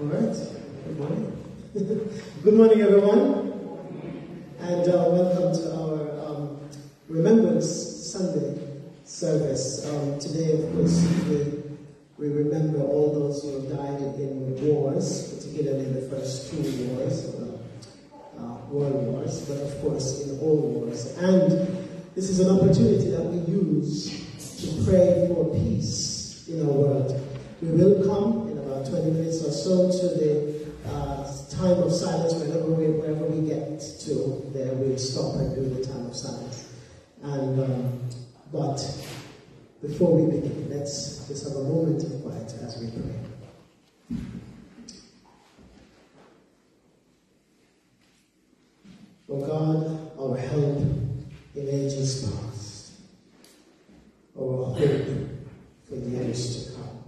All right. Good morning. Good morning, everyone. And uh, welcome to our um, Remembrance Sunday service. Um, today, of course, we, we remember all those who have died in wars, particularly in the first two wars, uh, uh, world wars, but of course in all wars. And this is an opportunity that we use to pray for peace in our world. We will come in 20 minutes or so to the uh, time of silence whenever we, wherever we get to there, we'll stop and do the time of silence. And, um, but before we begin, let's just have a moment of quiet as we pray. Oh God, our help in ages past, our hope for the years to come.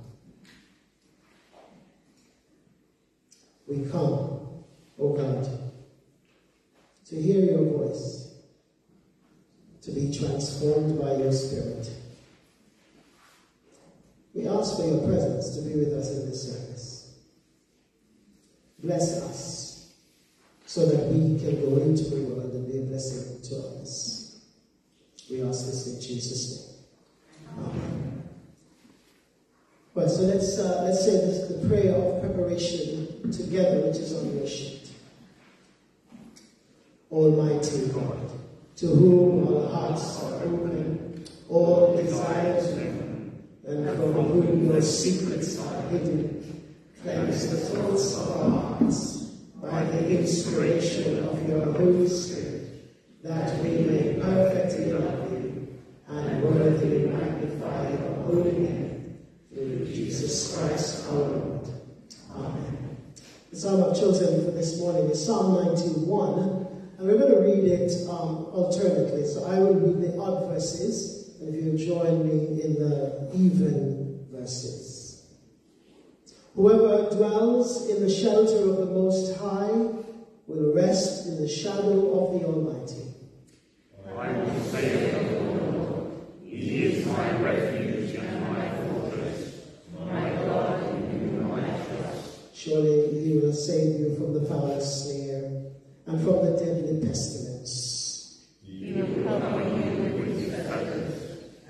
We come, O God, to hear your voice, to be transformed by your Spirit. We ask for your presence to be with us in this service. Bless us so that we can go into the world and be a blessing to others. We ask this in Jesus' name. Amen. Well, so let's uh, let's say this, the prayer of preparation together, which is on your sheet. Almighty God, to whom all hearts are open, all desires given, and from whom your secrets are hidden, cleanse the thoughts of our hearts by the inspiration of your Holy Spirit, that we may perfectly love you and worthily magnify your holy name Jesus Christ our Lord. Amen. The psalm I've chosen for this morning is Psalm 91, and we're going to read it um, alternately. So I will read the odd verses, and if you'll join me in the even verses. Whoever dwells in the shelter of the Most High will rest in the shadow of the Almighty. I will say of the Lord, He is my refuge and my fortress, my God in whom I trust. Surely he will save you from the foulest snare and from the deadly pestilence. He will cover you with His feathers,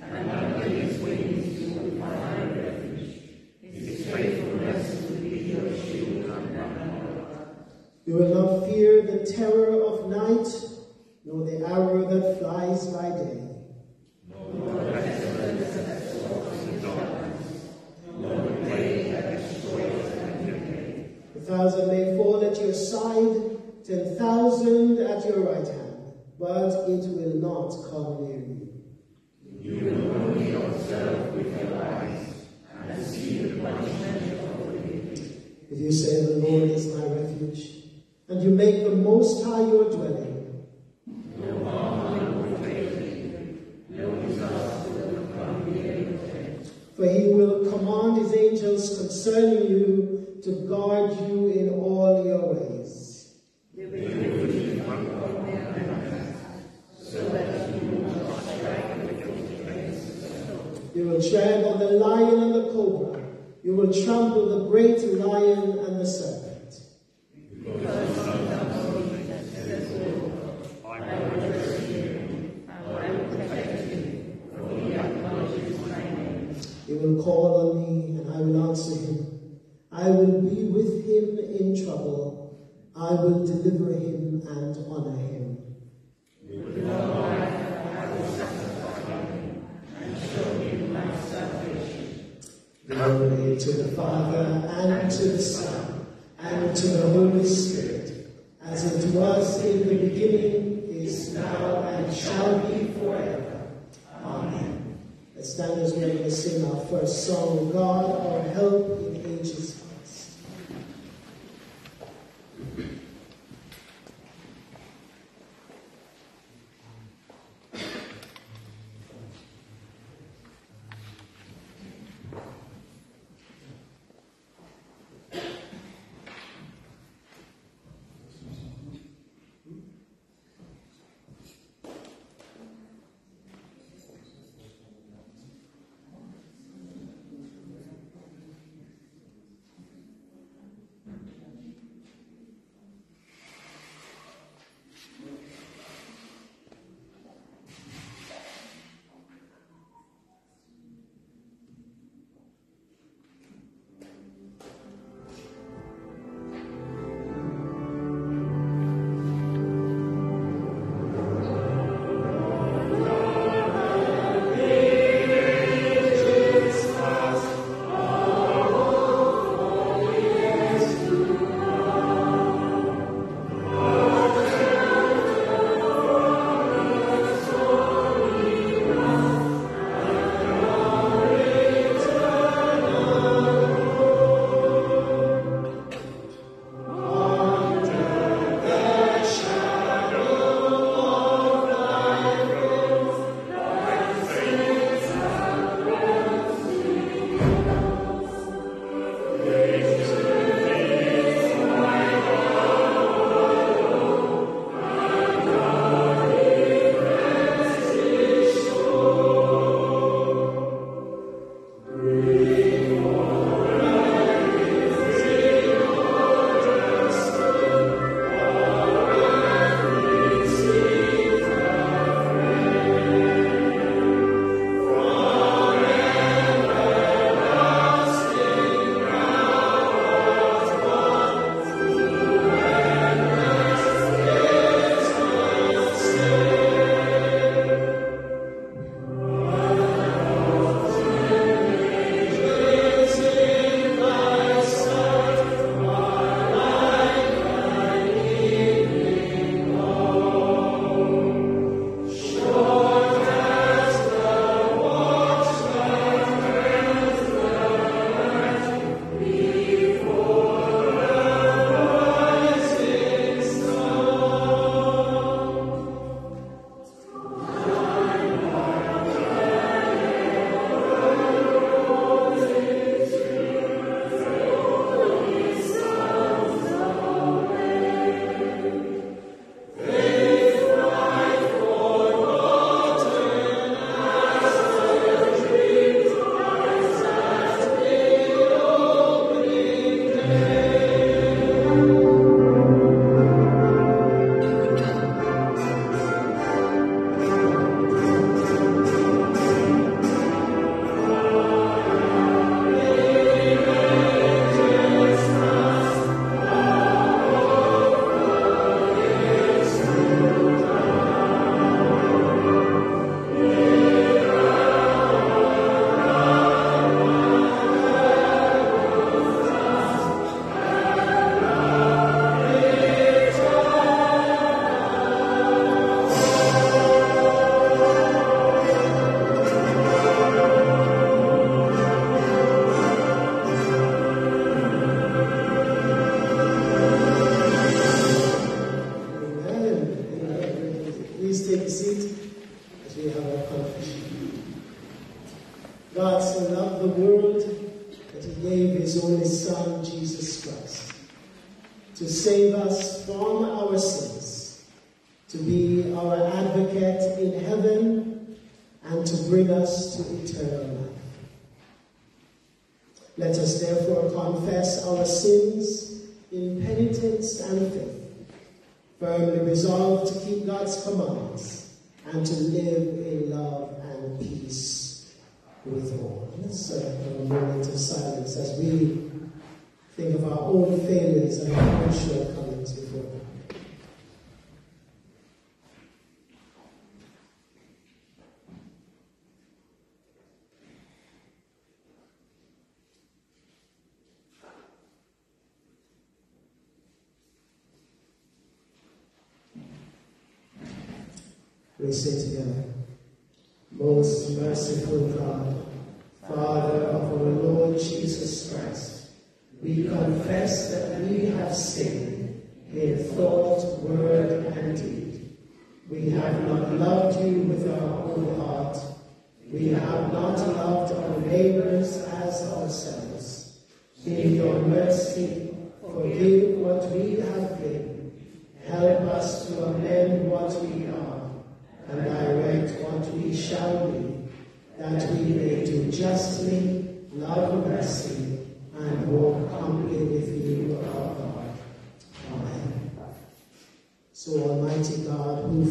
and under His wings you will find refuge. His faithfulness will be your shield and buckler. You will not fear the terror of night, nor the arrow that flies by day, the pestilence that stalks in darkness, nor the plague that destroys at midday. a thousand may fall at your side, ten thousand at your right hand, but it will not come near you. You will only observe with your eyes and see the punishment of the wicked. If you say, The Lord is my refuge, and you make the Most High your dwelling, No harm will overtake you, no disaster will come near your tent. For he will command his angels concerning you to guard you in all your ways. They will keep you from their so that you will not strike with your foot against the stone. You will tread on the lion and the cobra. You will trample the great lion and the serpent. Because sometimes he says, Lord, I will rescue you, I will protect you, for he acknowledges my name. He will call on me and I will answer him. I will be with him in trouble. I will deliver him and honor him. Glory to the Father and to the Son and to the Holy Spirit, as it was in the beginning, is now, and shall be forever. Amen. Let's stand as to sing our first song, God, our help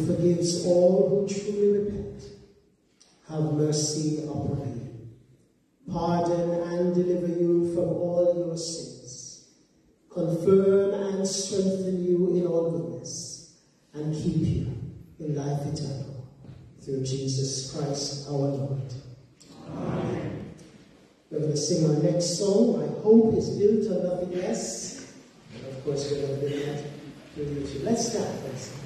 forgives all who truly repent, have mercy upon you, pardon and deliver you from all your sins, confirm and strengthen you in all goodness, and keep you in life eternal, through Jesus Christ our Lord. Amen. We're going to sing our next song, My Hope is Built on Nothing Less. And of course, we're going to do that to you. Let's start. Let's start.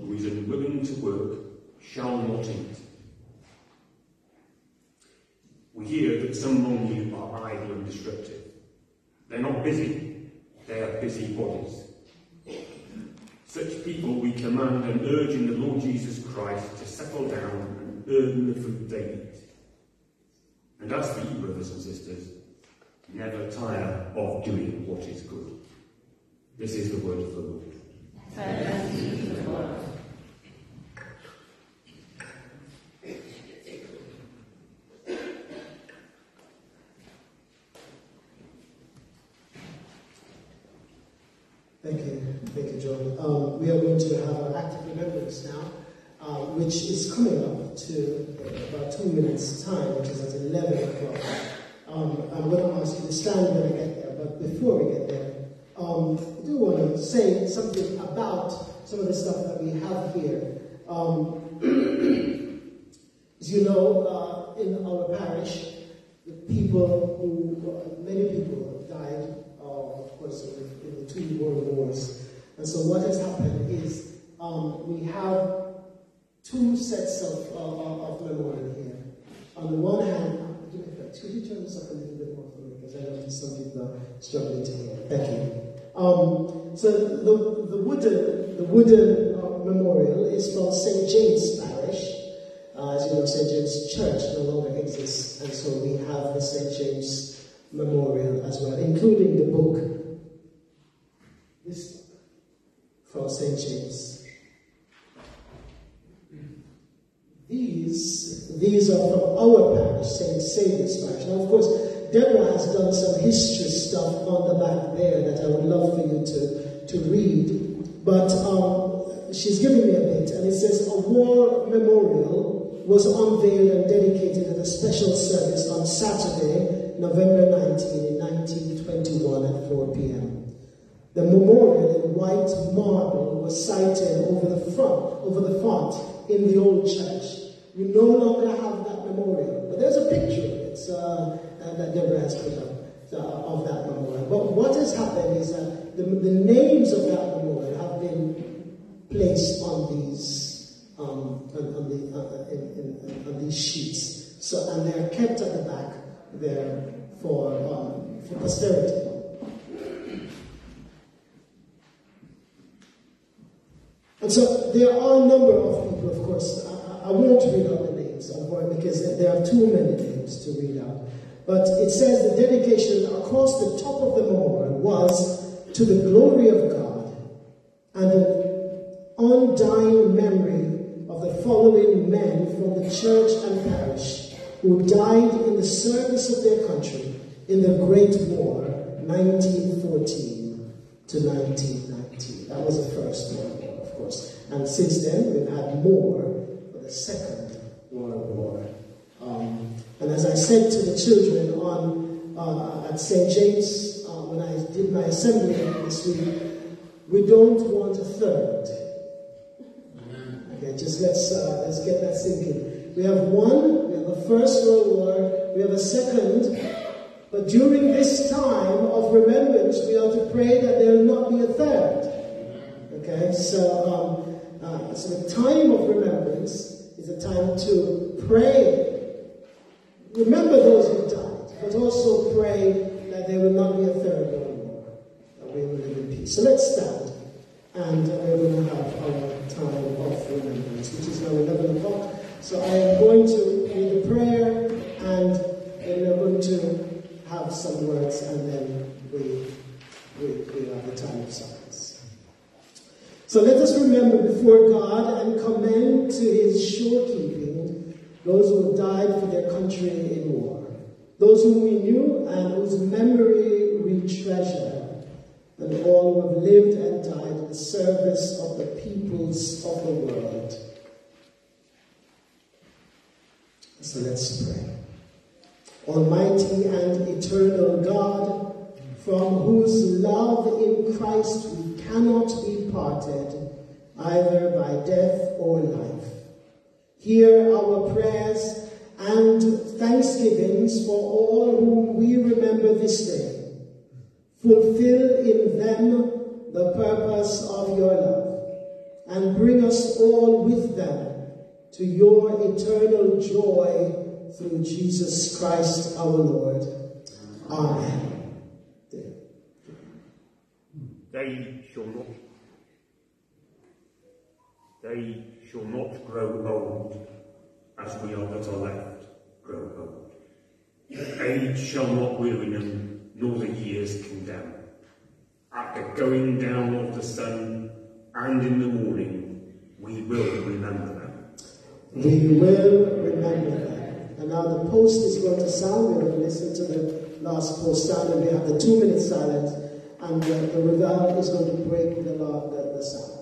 Who is unwilling to work shall not eat. We hear that some among you are idle and disruptive. They're not busy, they are busy bodies. Such people we command and urge in the Lord Jesus Christ to settle down and earn the food they eat. And as for you, brothers and sisters, never tire of doing what is good. This is the word of the Lord be to God. Thank you. Thank you, John. Um, we are going to have an active remembrance now, uh, which is coming up to about two minutes' time, which is at 11 o'clock. Um, I'm going to ask you to stand when I get there, but before we get there, um, I do want to say something about some of the stuff that we have here. Um, as you know, uh, in our parish, the people who, uh, many people died, uh, of course, in the, in the, two world wars. And so what has happened is um, we have two sets of, uh, of memorial here. On the one hand, could you turn this up a little bit more for me? Because I know some people are struggling to hear. Thank you. Um, so the, the wooden, the wooden uh, memorial is from St. James Parish. Uh, as you know, St. James Church no longer exists, and so we have the St. James Memorial as well, including the book, this from St. James. These, these are from our parish, St. Saviour's Parish. Now, of course, Deborah has done some history stuff on the back there that I would love for you to, to read. But um, she's giving me a bit, and it says, A war memorial was unveiled and dedicated at a special service on Saturday, November 19, 1921 at 4 p.m. The memorial in white marble was sited over the front, over the font in the old church. We no longer have that memorial, but there's a picture. It's uh, that Deborah has put up uh, of that memorial. But what has happened is that the, the names of that memorial have been placed on these um, on, on, the, uh, in, in, on these sheets. So and they are kept at the back there for um, for posterity. And so there are a number of people, of course. I, won't read out the names, because there are too many names to read out. But it says the dedication across the top of the memorial was to the glory of God and an undying memory of the following men from the church and parish who died in the service of their country in the Great War, 1914 to 1919. That was the first World War, of course. And since then, we've had more the Second World War. Um, and as I said to the children on uh, at St. James uh, when I did my assembly this week, we don't want a third. Okay, just let's uh, let's get that sinking. We have one. We have a first World War. We have a second. But during this time of remembrance, we are to pray that there will not be a third. Okay, so, um, uh, so the time of remembrance is a time to pray. Remember those who died, but also pray that there will not be a third one more, that we will live in peace. So let's stand, and uh, we will have our time of remembrance, which is now 11 o'clock. So I am going to read the prayer, and then we're going to have some words, and then we, we, we have the time of silence. So let us remember before God and commend to his sure keeping those who died for their country in war, those whom we knew and whose memory we treasure, and all who have lived and died in the service of the peoples of the world. So let's pray. Almighty and eternal God, from whose love in Christ we cannot be parted, either by death or life. Hear our prayers and thanksgivings for all whom we remember this day. Fulfill in them the purpose of your love, and bring us all with them to your eternal joy through Jesus Christ our Lord. Amen. They shall not they shall not grow old as we are that are left grow old. Age shall not weary them, nor the years condemn. At the going down of the sun and in the morning, we will remember them. We will remember them. And now the post is going to sound. We're going to listen to the last post sound, and we have the two minute silence. And uh, the, the regal is going to break the, the, the sound.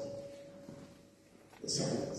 The silence.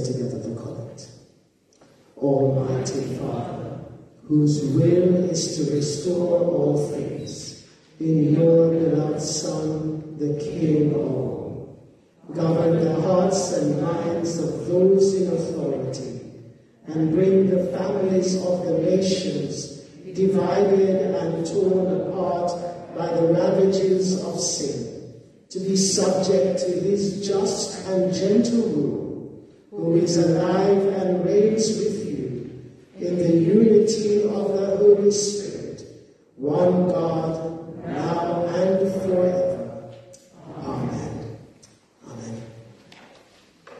Together the collect. Almighty Father, whose will is to restore all things in your beloved Son, the King of all. Govern the hearts and minds of those in authority and bring the families of the nations divided and torn apart by the ravages of sin to be subject to his just and gentle rule, who is alive and reigns with you in the unity of the Holy Spirit, one God, now and forever. Amen. Amen.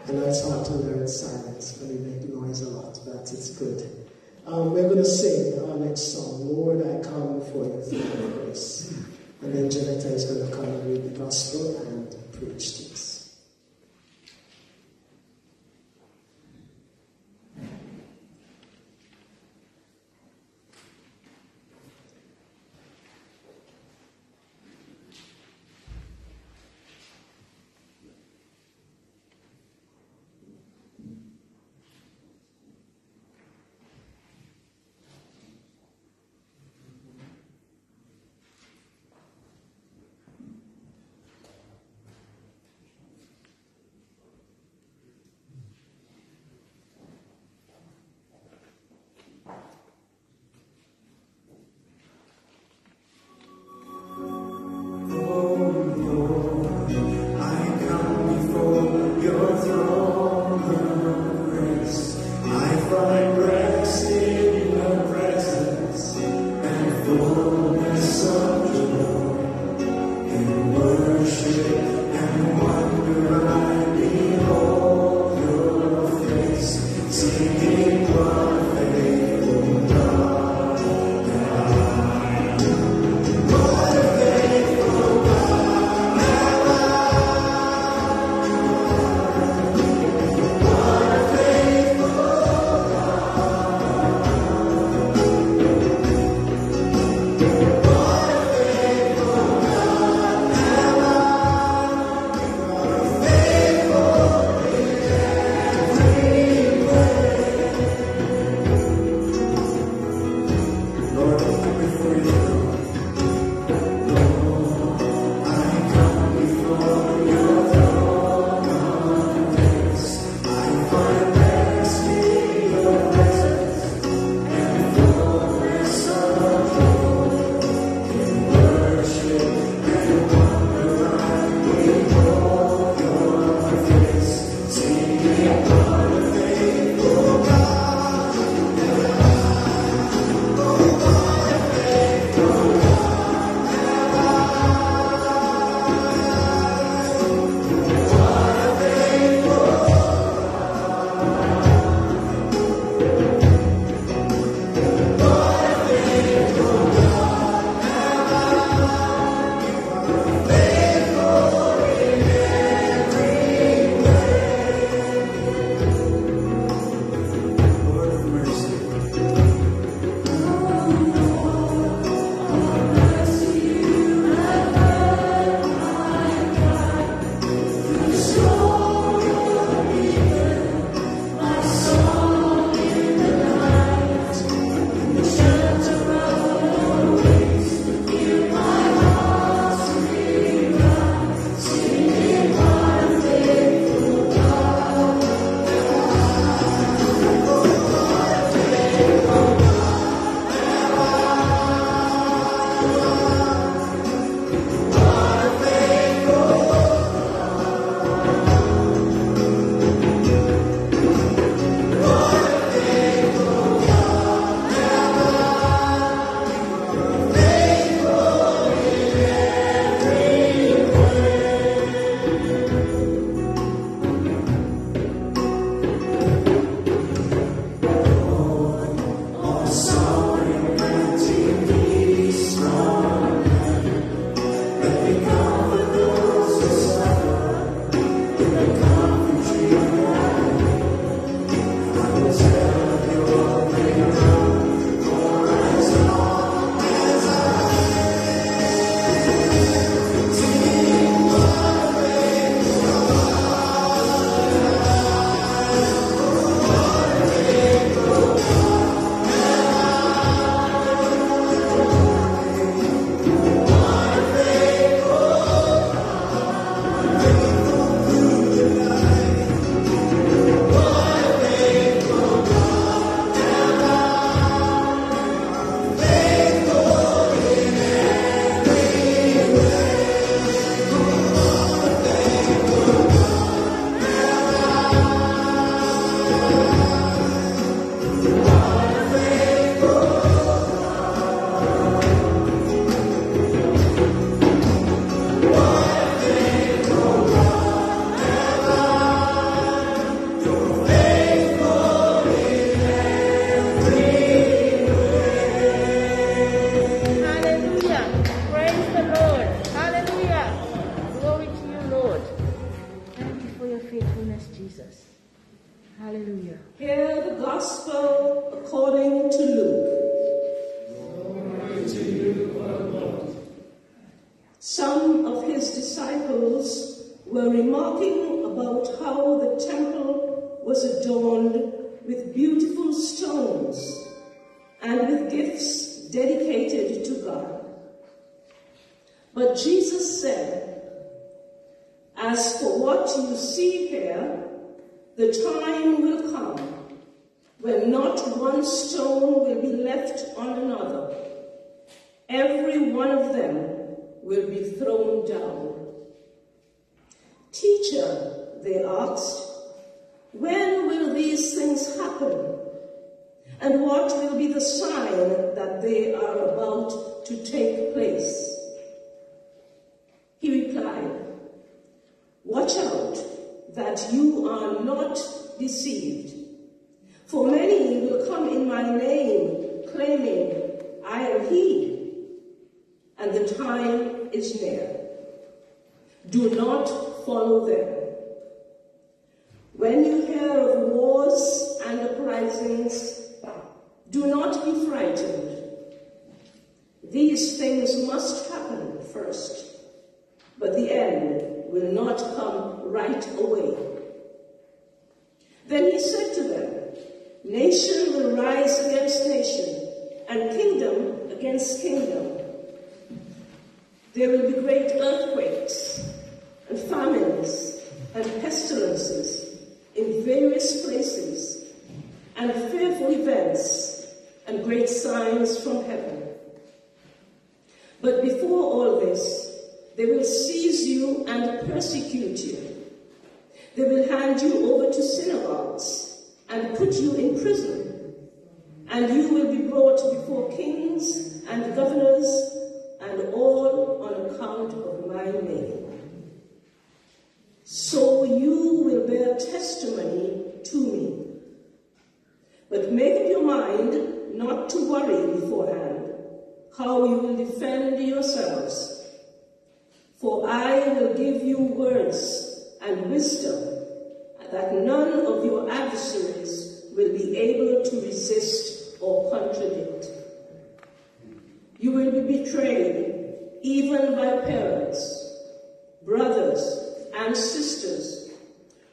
I know it's hard to learn silence when we make noise a lot, but it's good. Um, we're going to sing our next song, Lord, I come before you through your grace. And then Janetta is going to come and read the gospel and preach to us. Teacher, they asked, when will these things happen? And what will be the sign that they are about to take place? He replied, Watch out that you are not deceived. For many will come in my name, claiming, I am he, and the time is near. Do not follow them. When you hear of wars and uprisings, do not be frightened. These things must happen first, but the end will not come right away. Then he said to them, Nation will rise against nation, and kingdom against kingdom. There will be great earthquakes, and famines, and pestilences in various places, and fearful events, and great signs from heaven. But before all this, they will seize you and persecute you. They will hand you over to synagogues and put you in prison, and you will be brought before kings and governors, and all on account of my name. So you will bear testimony to me. But make up your mind not to worry beforehand how you will defend yourselves. For I will give you words and wisdom that none of your adversaries will be able to resist or contradict. You will be betrayed even by parents, brothers and sisters,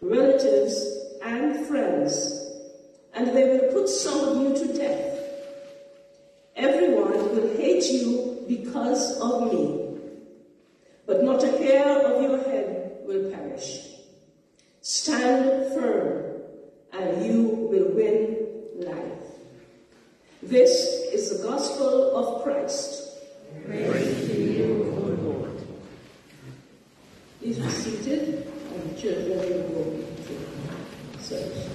relatives and friends, and they will put some of you to death. Everyone will hate you because of me, but not a hair of your head will perish. Stand firm, and you will win life. This is the gospel of Christ. Praise you. Please be seated, and the children will go to service.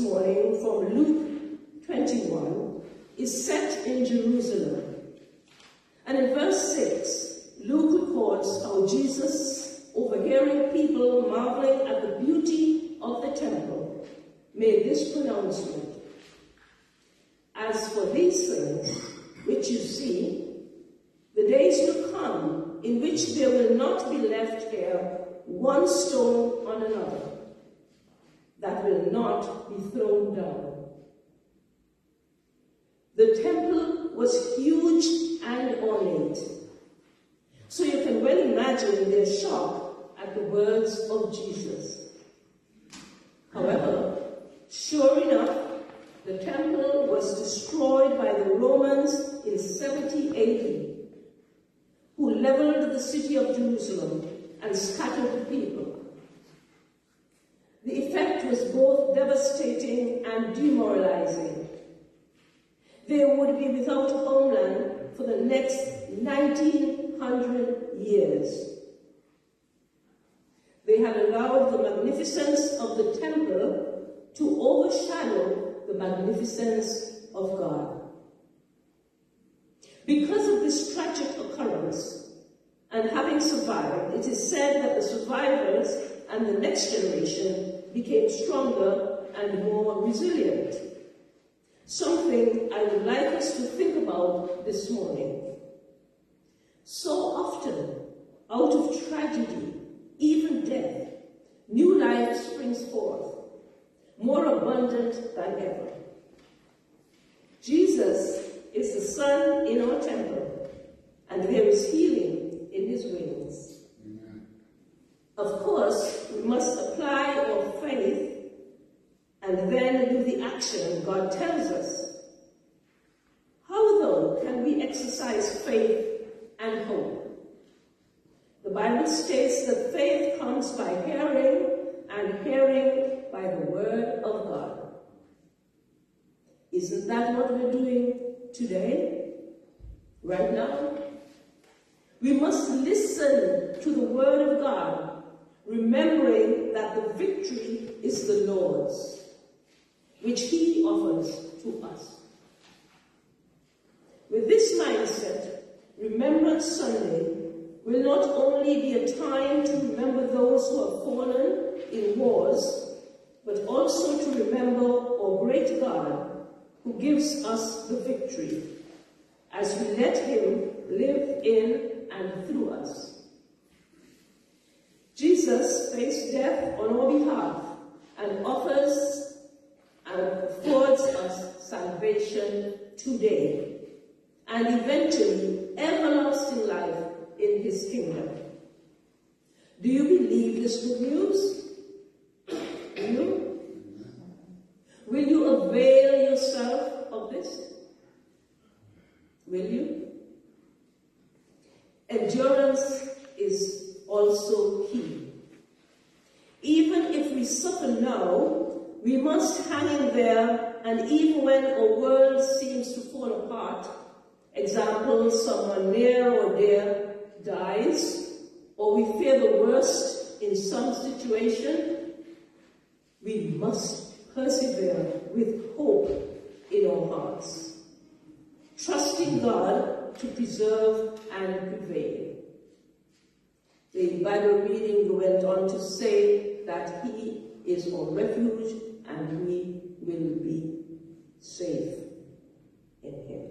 Morning from Luke 21 is set in Jerusalem. And in verse 6, Luke records how Jesus, overhearing people marveling at the beauty of the temple, made this pronouncement. As for these things which you see, the days will come in which there will not be left here one stone on another that will not be thrown down. The temple was huge and ornate. So you can well imagine their shock at the words of Jesus. However, sure enough, the temple was destroyed by the Romans in 70 AD, who leveled the city of Jerusalem and scattered the people. Both devastating and demoralizing. They would be without a homeland for the next 1900 years. They had allowed the magnificence of the temple to overshadow the magnificence of God. Because of this tragic occurrence, and having survived, it is said that the survivors and the next generation became stronger and more resilient. Something I would like us to think about this morning. So often, out of tragedy, even death, new life springs forth, more abundant than ever. Jesus is the sun in our temple, and there is healing in his wings. Of course, we must apply our faith and then do the action God tells us. How, though, can we exercise faith and hope? The Bible states that faith comes by hearing, and hearing by the Word of God. Isn't that what we're doing today? Right now? We must listen to the Word of God, remembering that the victory is the Lord's, which He offers to us. With this mindset, Remembrance Sunday will not only be a time to remember those who have fallen in wars, but also to remember our great God who gives us the victory as we let Him live in and through us. Jesus faced death on our behalf and offers and affords us salvation today and eventually everlasting life in His kingdom. Do you believe this good news? Do you? Will you avail yourself of this? Will you? Endurance is also key. Even if we suffer now, we there, and even when our world seems to fall apart, example, someone near or dear dies, or we fear the worst in some situation, we must persevere with hope in our hearts, trusting God to preserve and prevail. The Bible reading went on to say that He is our refuge and we will be safe in Him.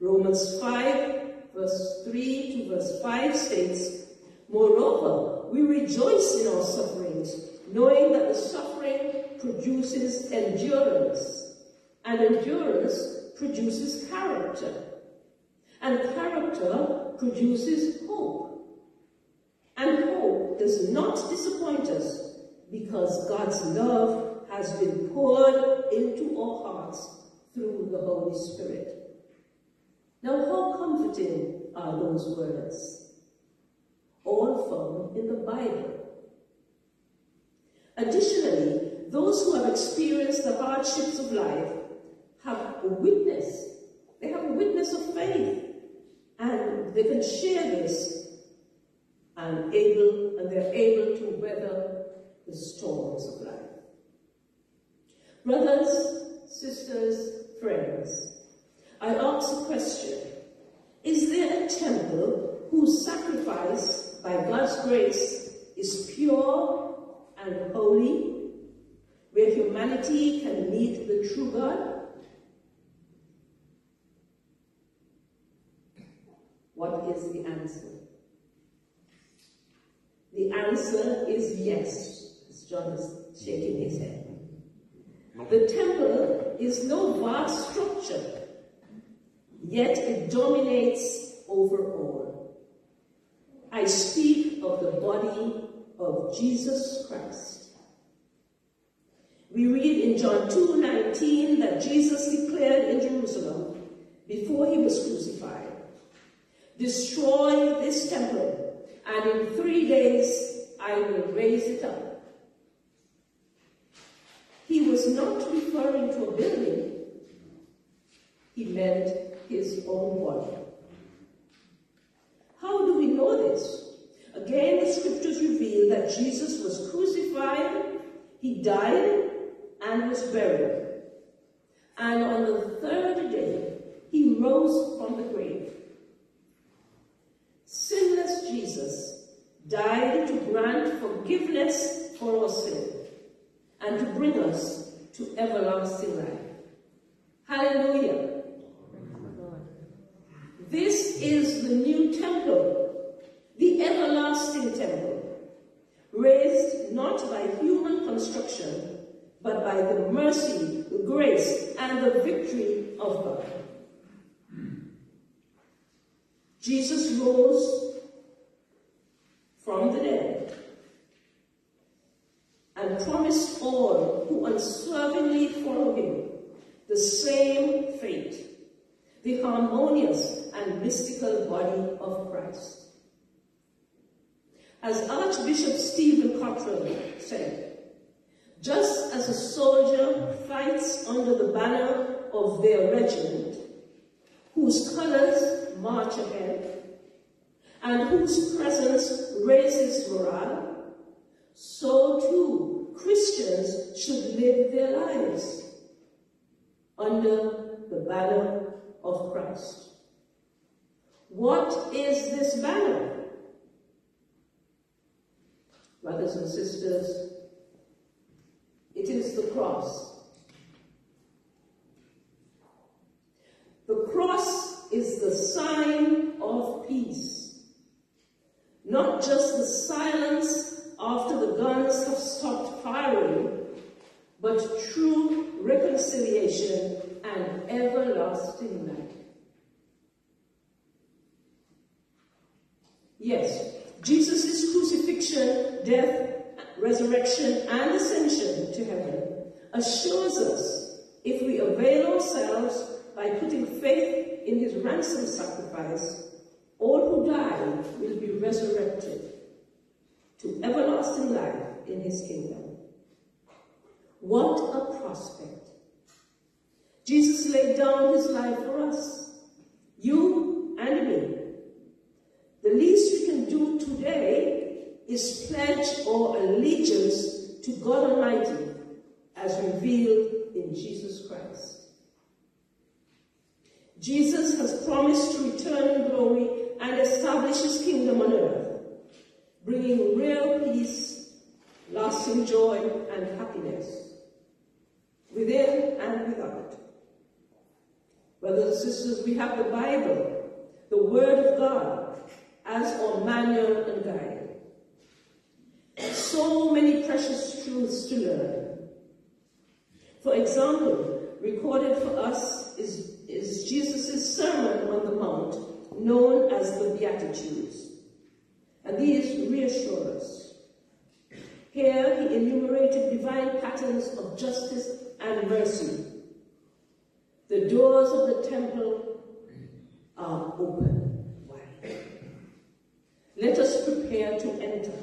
Romans 5, verse 3 to verse 5 states, Moreover, we rejoice in our sufferings, knowing that the suffering produces endurance, and endurance produces character, and character produces hope. And hope does not disappoint us because God's love has been poured into our hearts through the Holy Spirit. Now, how comforting are those words? All found in the Bible. Additionally, those who have experienced the hardships of life have a witness. They have a witness of faith. And they can share this and able and they're able to weather the storms of life. Brothers, sisters, friends, I ask a question. Is there a temple whose sacrifice by God's grace is pure and holy, where humanity can meet the true God? What is the answer? The answer is yes, as John is shaking his head. The temple is no vast structure, yet it dominates over all. I speak of the body of Jesus Christ. We read in John 2:19 that Jesus declared in Jerusalem before he was crucified, destroy this temple, and in three days I will raise it up. He was not referring to a building, he meant his own body. How do we know this? Again, the scriptures reveal that Jesus was crucified, he died, and was buried. And on the third day, he rose from the grave. Sinless Jesus died to grant forgiveness for our sin and to bring us to everlasting life. Hallelujah. This is the new temple, the everlasting temple, raised not by human construction, but by the mercy, the grace, and the victory of God. Jesus rose from the dead and promised all who unswervingly follow him the same fate, the harmonious and mystical body of Christ. As Archbishop Stephen Cottrell said, just as a soldier fights under the banner of their regiment, whose colors march ahead, and whose presence raises morale, so too Christians should live their lives under the banner of Christ. What is this banner? Brothers and sisters, it is the cross. The cross is the sign of peace, not just the silence after the guns have stopped firing, but true reconciliation and everlasting life. Yes, Jesus' crucifixion, death, resurrection, and ascension to heaven assures us if we avail ourselves by putting faith in his ransom sacrifice, all who die will be resurrected to everlasting life in his kingdom. What a prospect! Jesus laid down his life for us, you and me. The least we can do today is pledge our allegiance to God Almighty as revealed in Jesus Christ. Jesus has promised to return in glory and establish his kingdom on earth, bringing real peace, lasting joy, and happiness within and without. Brothers and sisters, we have the Bible, the Word of God, as our manual and guide. So many precious truths to learn. For example, recorded for us is, is Jesus' Sermon on the Mount, known as the Beatitudes. And these reassure us. Here he enumerated divine patterns of justice and mercy. The doors of the temple are open wide. Let us prepare to enter.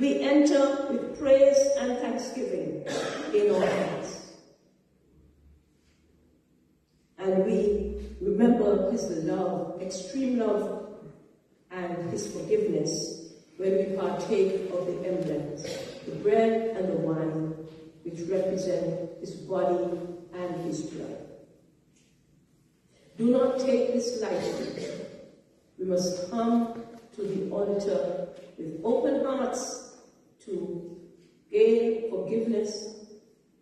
We enter with praise and thanksgiving in our hearts. And we remember his love, extreme love, and his forgiveness when we partake of the emblems, the bread and the wine, which represent his body and his blood. Do not take this lightly. We must come to the altar with open hearts to gain forgiveness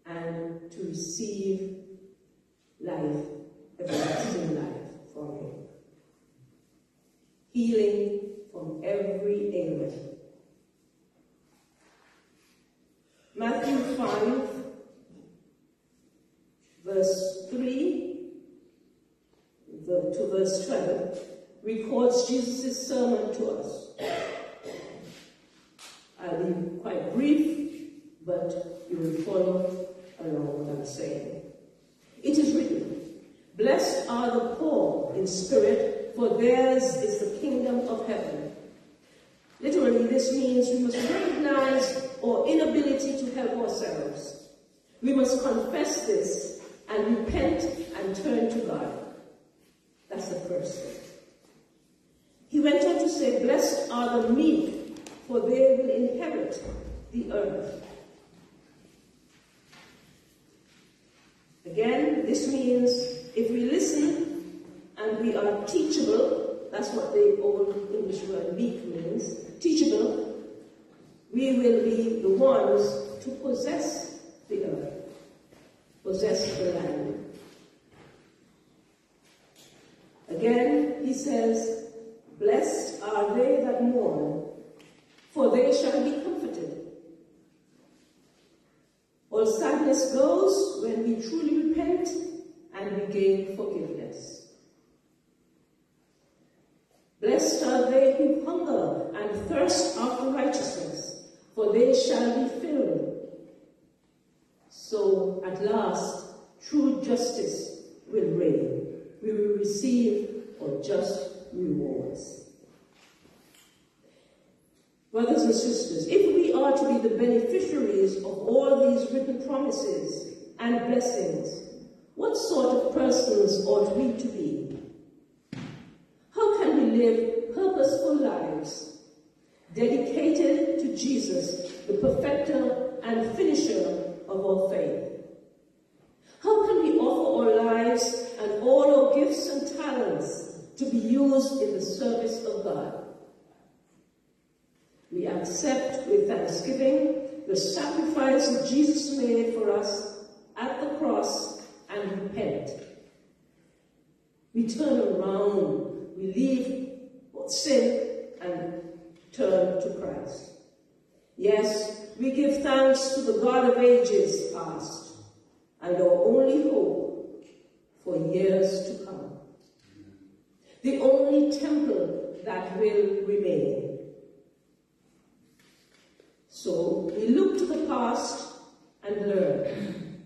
and to receive life, everlasting life from Him. Healing from every ailment. Matthew 5, verse 3 to verse 12 records Jesus' sermon to us. I'll be quite brief, but you will follow along what I'm saying. It is written, Blessed are the poor in spirit, for theirs is the kingdom of heaven. Literally, this means we must recognize our inability to help ourselves. We must confess this and repent and turn to God. That's the first thing. He went on to say, Blessed are the meek, for they will inherit the earth. Again, this means if we listen and we are teachable, that's what the old English word meek means, teachable, we will be the ones to possess the earth, possess the land. Again, he says, Blessed are they that mourn, for they shall be comforted. All sadness goes when we truly repent and we gain forgiveness. Blessed are they who hunger and thirst after righteousness, for they shall be filled. So at last, true justice will reign. We will receive our just rewards. Brothers and sisters, if we are to be the beneficiaries of all these written promises and blessings, what sort of persons ought we to be? Live purposeful lives dedicated to Jesus, the perfecter and finisher of our faith? How can we offer our lives and all our gifts and talents to be used in the service of God? We accept with thanksgiving the sacrifice that Jesus made for us at the cross and repent. We turn around, we leave sin and turn to Christ. Yes, we give thanks to the God of ages past and our only hope for years to come. The only temple that will remain. So we look to the past and learn.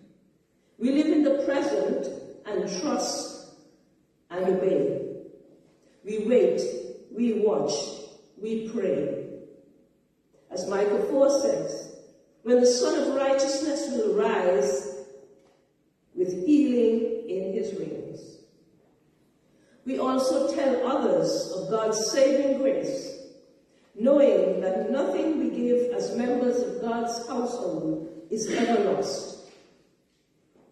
We live in the present and trust and obey. We wait, we watch, we pray. As Malachi 4 says, when the Sun of Righteousness will rise with healing in his wings. We also tell others of God's saving grace, knowing that nothing we give as members of God's household is ever lost.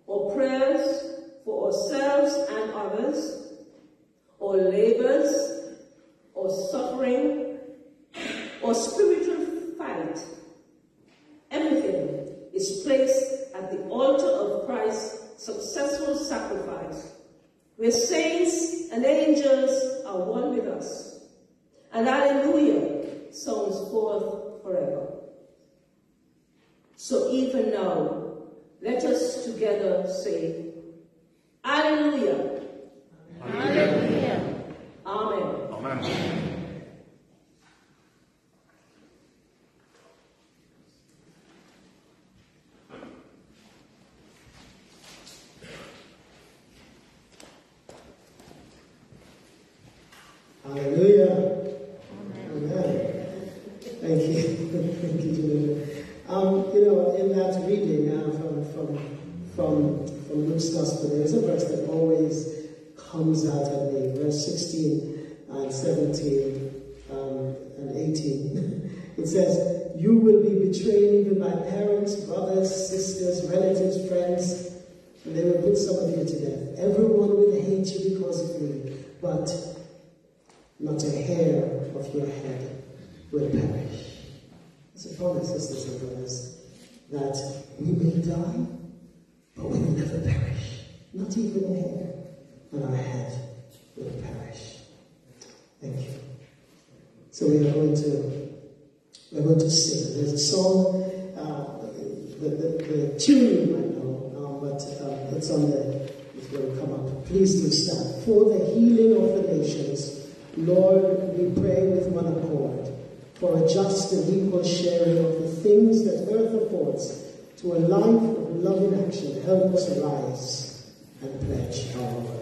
Or prayers for ourselves and others, or labors, or suffering, or spiritual fight, everything is placed at the altar of Christ's successful sacrifice, where saints and angels are one with us, and Alleluia sounds forth forever. So even now, let us together say, Alleluia. Alleluia. Amen. Amen. Hallelujah. Amen. Thank you. Thank you, Julia. Um, you know, in that reading uh, from, from, from, from Luke's Gospel, there is a verse that always comes out at me, verse 16 and 17 um, and 18. It says, You will be betrayed even by parents, brothers, sisters, relatives, friends, and they will put some of you to death. Everyone will hate you because of me, but not a hair of your head will perish. So, brothers, sisters, and brothers, that we may die, but we will never perish. Not even a on our head will perish. Thank you. So we are going to we're going to sing. There's a song. Uh, the, the, the tune you might know, um, but uh, it's on the. It's going to come up. Please do stand for the healing of the nations. Lord, we pray with one accord for a just and equal sharing of the things that earth affords to a life of loving action. Help us arise and pledge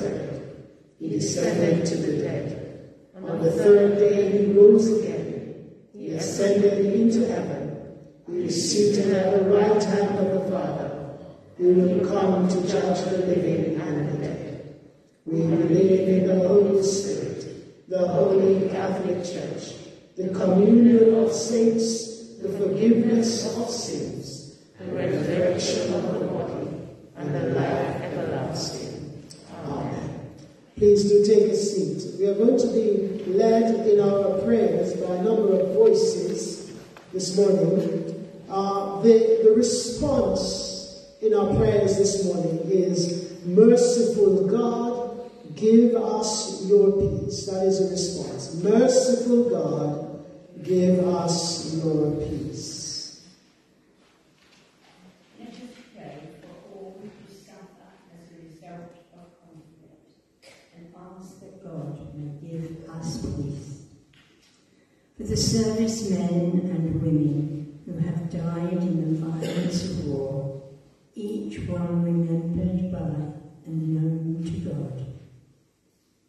buried. He descended to the dead. On the third day he rose again. He ascended into heaven. He is seated at the right hand of the Father. He will come to judge the living and the dead. We believe in the Holy Spirit, the Holy Catholic Church, the communion of saints, the forgiveness of sins, the resurrection of the body, and the life everlasting. Amen. Please do take a seat. We are going to be led in our prayers by a number of voices this morning. Uh, the, the response in our prayers this morning is Merciful God, give us your peace. That is a response. Merciful God, give us your peace. For the servicemen and women who have died in the violence of war, each one remembered by and known to God.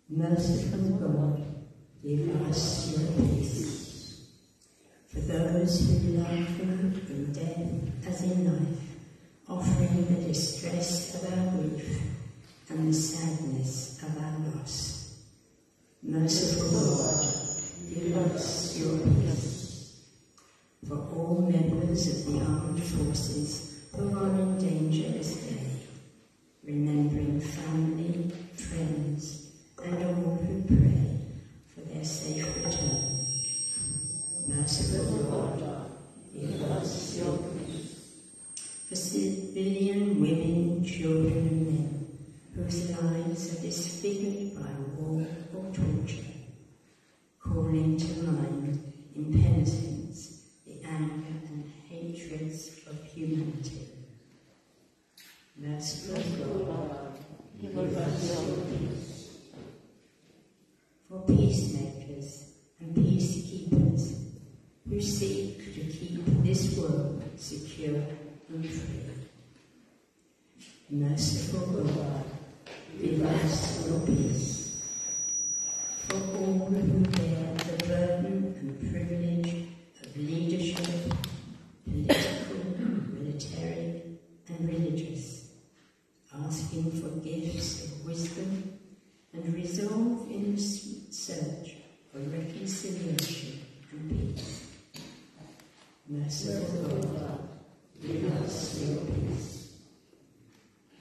Merciful God, give us your peace. For those who love you in death as in life, offering the distress of our grief and the sadness of our loss. Merciful God, give us your peace. For all members of the armed forces who are in danger this day, remembering family, friends, and all who pray for their safe return. Merciful God, give us your peace. For civilian women, children, whose lives are disfigured by war or torture, calling to mind in penitence the anger and hatreds of humanity. Merciful God, us your peace. For peacemakers and peacekeepers who seek to keep this world secure and free. Merciful God, give us your peace for all who bear the burden and privilege of leadership, political, military, and religious, asking for gifts of wisdom and resolve in the search for reconciliation and peace. Merciful God, give us your peace.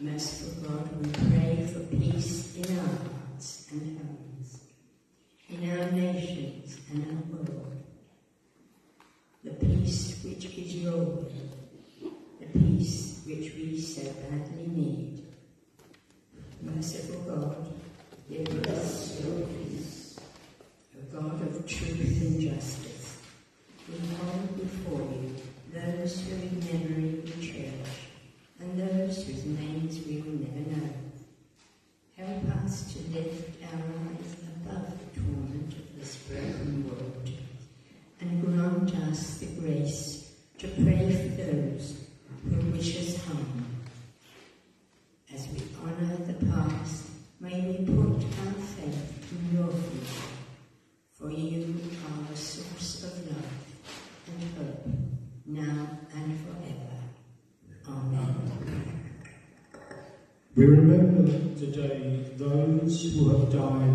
Merciful God, we pray for peace in our hearts and homes in our nations and our world. The peace which is your will, the peace which we so badly need. Merciful God, give us your peace. O God of truth and justice, we hold before you those whose memory we cherish and those whose names we will never know. Help us to lift our eyes above the torment of this broken world and grant us the grace to pray for those who wish us harm. As we honour the past, may we put our faith in your future, for you are the source of life and hope, now and forever. Amen. We remember today those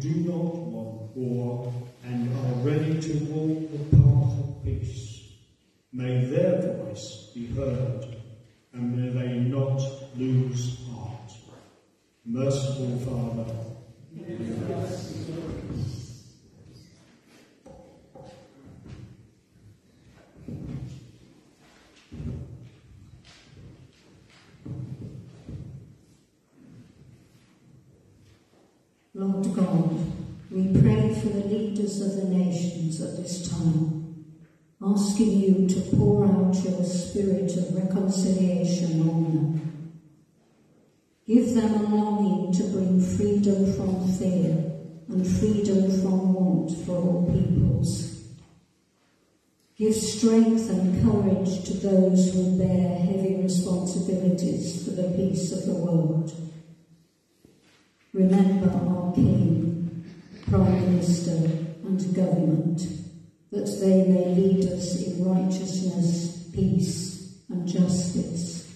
do not want war and are ready to walk the path of peace. May their voice be heard, and may they not lose heart. Merciful Father, Lord God, we pray for the leaders of the nations at this time, asking you to pour out your spirit of reconciliation on them. Give them a longing to bring freedom from fear and freedom from want for all peoples. Give strength and courage to those who bear heavy responsibilities for the peace of the world. Remember our King, Prime Minister, and government, that they may lead us in righteousness, peace, and justice.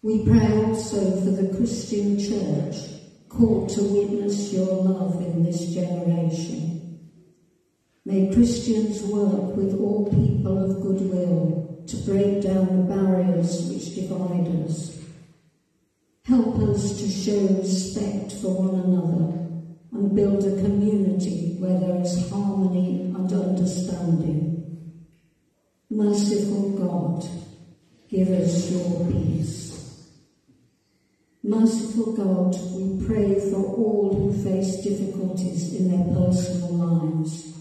We pray also for the Christian Church, called to witness your love in this generation. May Christians work with all people of goodwill to break down the barriers which divide us Help us to show respect for one another and build a community where there is harmony and understanding. Merciful God, give us your peace. Merciful God, we pray for all who face difficulties in their personal lives,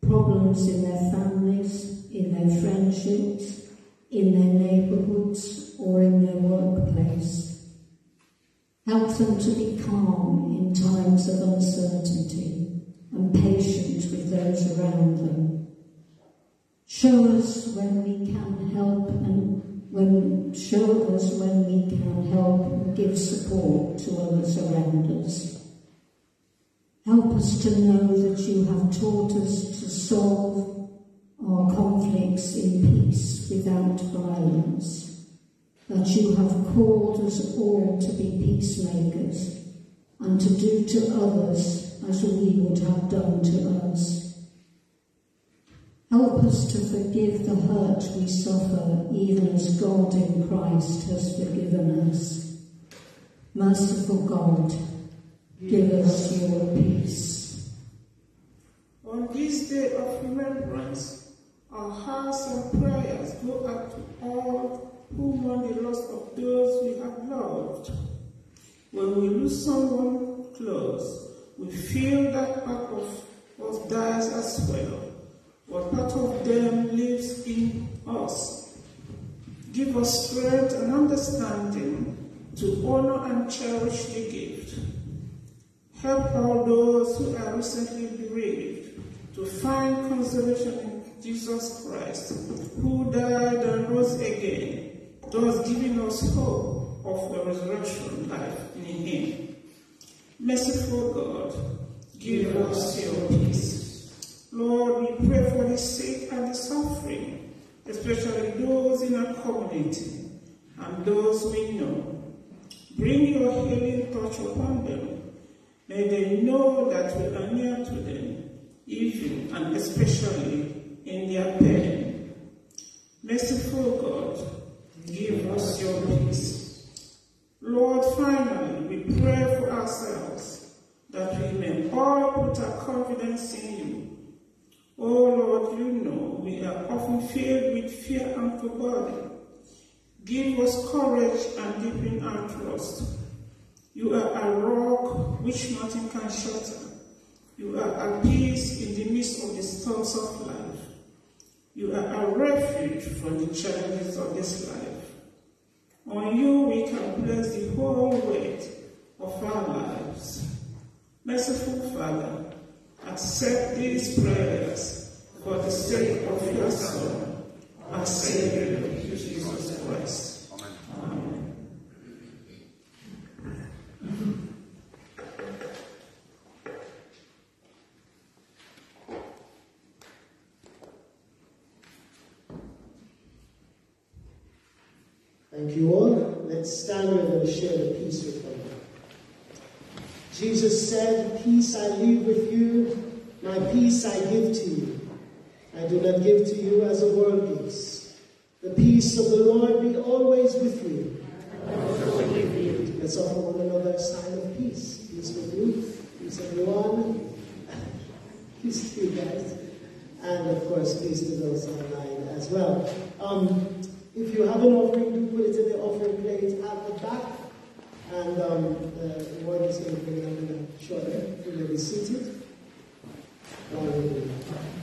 problems in their families, in their friendships, in their neighbourhoods, or in their workplace. Help them to be calm in times of uncertainty and patient with those around them. Show us when we can help and when show us when we can help and give support to others around us. Help us to know that you have taught us to solve our conflicts in peace without violence that you have called us all to be peacemakers and to do to others as we would have done to us. Help us to forgive the hurt we suffer even as God in Christ has forgiven us. Merciful God, give us your peace. On this day of remembrance, our hearts and prayers go out to all who mourn the loss of those we have loved. When we lose someone close, we feel that part of us dies as well, but part of them lives in us. Give us strength and understanding to honor and cherish the gift. Help all those who are recently bereaved to find consolation in Jesus Christ, who died and rose again, thus giving us hope of the resurrection life in Him. Merciful God, give us your peace. Lord, we pray for the sick and the suffering, especially those in our community and those we know. Bring your healing touch upon them. May they know that we are near to them, even and especially in their pain. Merciful God, give us your peace. Lord, finally, we pray for ourselves that we may all put our confidence in you. Oh Lord, you know we are often filled with fear and foreboding. Give us courage and deepen our trust. You are a rock which nothing can shatter. You are a peace in the midst of the storms of life. You are a refuge from the challenges of this life. On you we can place the whole weight of our lives. Merciful Father, accept these prayers for the sake of your Son, our Savior, Jesus Christ. Amen. Thank you all. Let's stand and share the peace with them. Jesus said, Peace I leave with you, my peace I give to you. I do not give to you as the world gives. The peace of the Lord be always with you. Let's offer one another a sign of peace. Peace with you, peace everyone, peace to you guys, and of course, peace to those online as well. Um, if you have an offering, do put it in the offering plate at the back. And um, the word is going to a shortly. You may be seated. Hallelujah.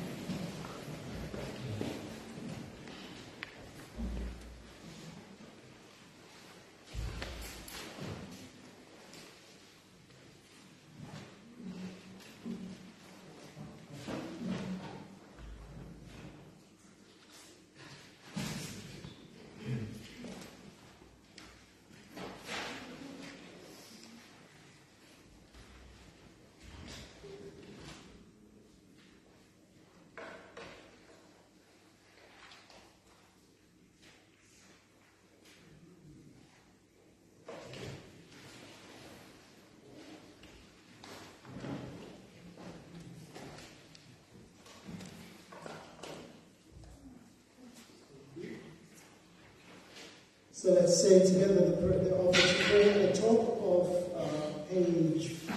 So let's say together the, the office the top of uh, page 5.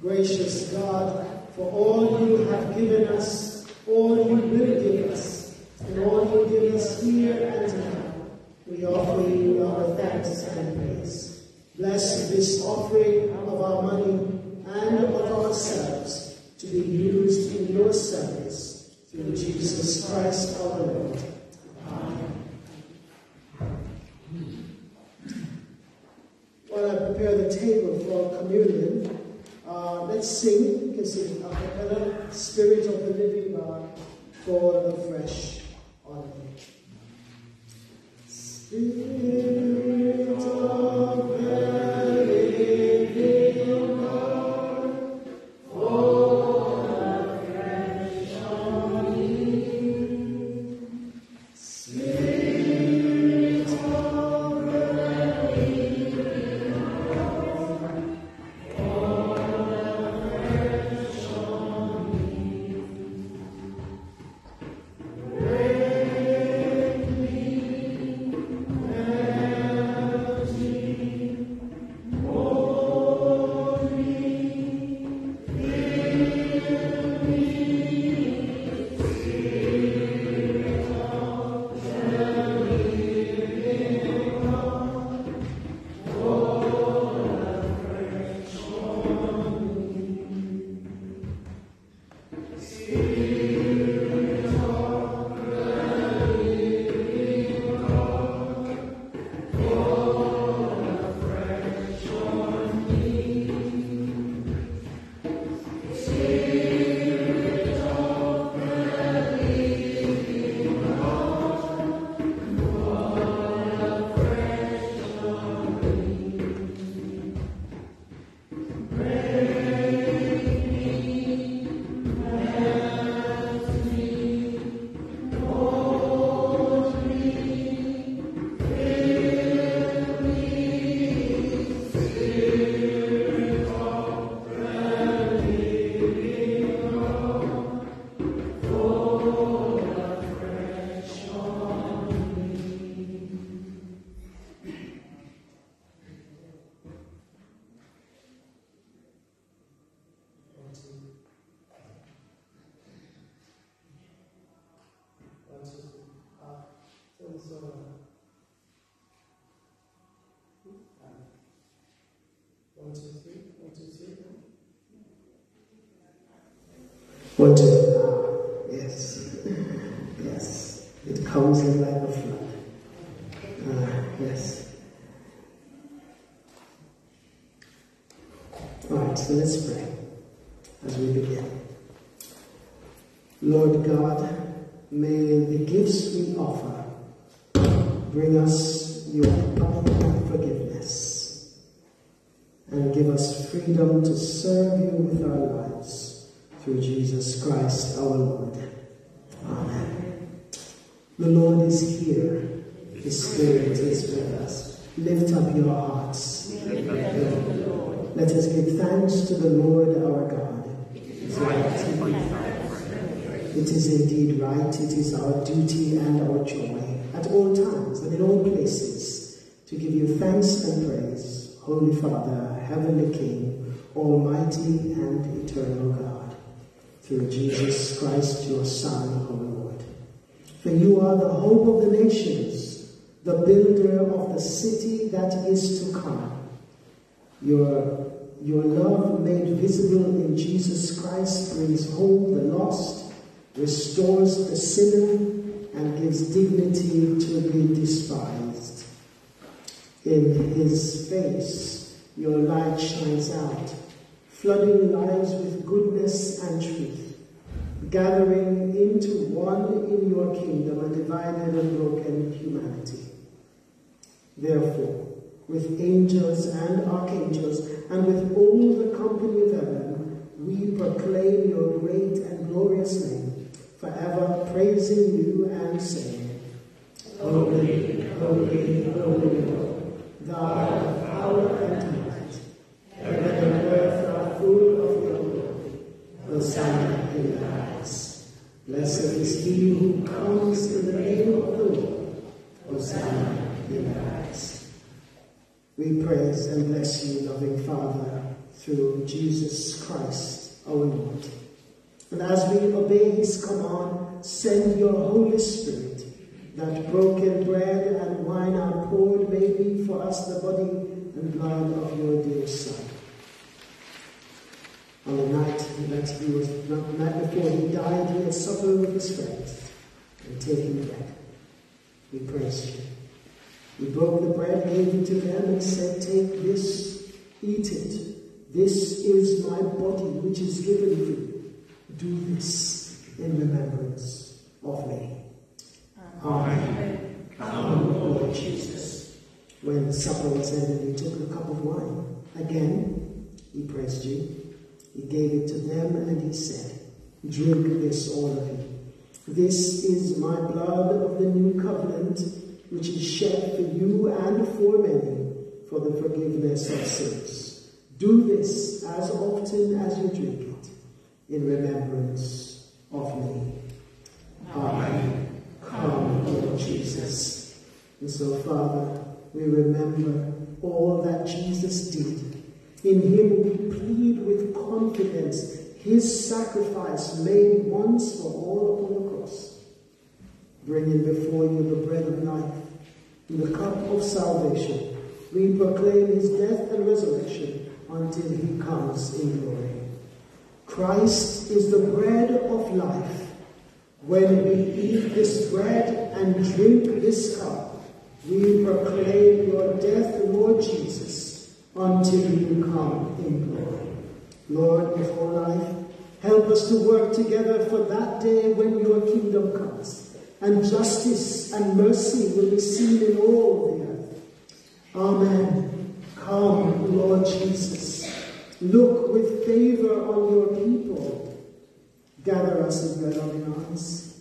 Gracious God, for all you have given us, all you will give us, and all you give us here and now, we offer you our thanks and praise. Bless this offering of our money and of ourselves to be used in your service through Jesus Christ our Lord. Table for communion, uh, let's sing. You can sing a cappella, Spirit of the Living God, fall afresh on me. Spirit One, two. Ah, yes. Yes. It comes in like a flood. Ah, yes. All right, so let's pray as we begin. Lord God, may the gifts we offer bring us your perfect forgiveness and give us freedom to serve you with our lives through Jesus Christ our Lord. Amen. The Lord is here. His Spirit is with us. Lift up your hearts. Let us give thanks to the Lord our God. It is indeed right, it is our duty and our joy at all times and in all places to give you thanks and praise, Holy Father, Heavenly King, Almighty and Eternal God, through Jesus Christ, your Son, our Lord. For you are the hope of the nations, the builder of the city that is to come. Your, your love made visible in Jesus Christ brings home the lost, restores the sinner, and gives dignity to the despised. In his face, your light shines out, flooding lives with goodness and truth, gathering into one in your kingdom a divided and broken humanity. Therefore, with angels and archangels, and with all the company of heaven, we proclaim your great and glorious name, forever praising you and saying, Holy, holy, holy Lord, God of power and might, heaven and earth are full of your glory. Hosanna in the. Blessed is he who comes in the name of the Lord. Hosanna in the highest. We praise and bless you, loving Father, through Jesus Christ our Lord. And as we obey his command, send your Holy Spirit, that broken bread and wine are poured may be for us the body and blood of your dear Son. On the night that he was, night before he died, he had supper with his friends, and taking bread, we praise you. He broke the bread, gave it to them, and said, Take this, eat it. This is my body, which is given you. Do this in remembrance of me. Amen. Come, Lord Jesus. When supper was ended, he took a cup of wine. Again, he praised you. He gave it to them, and he said, Drink this, all of you. This is my blood of the new covenant which is shed for you and for many for the forgiveness of sins. Do this as often as you drink it in remembrance of me. Amen. Come, Lord Jesus. And so, Father, we remember all that Jesus did. In him we plead with confidence his sacrifice made once for all upon the cross bringing before you the bread of life and the cup of salvation. We proclaim his death and resurrection until he comes in glory. Christ is the bread of life. When we eat this bread and drink this cup, we proclaim your death, Lord Jesus, until you come in glory. Lord, before life, help us to work together for that day when your kingdom comes and justice and mercy will be seen in all the earth. Amen. Come, Lord Jesus. Look with favor on your people. Gather us in your loving arms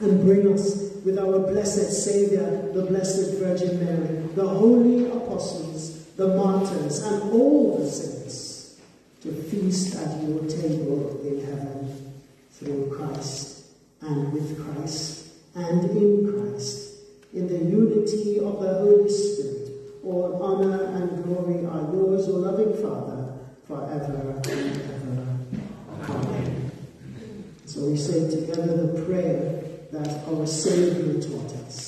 and bring us with our blessed Savior, the Blessed Virgin Mary, the holy apostles, the martyrs, and all the saints to feast at your table in heaven through Christ and with Christ and in Christ, in the unity of the Holy Spirit, all honor and glory are yours, O loving Father, forever and ever. Amen. So we say together the prayer that our Savior taught us.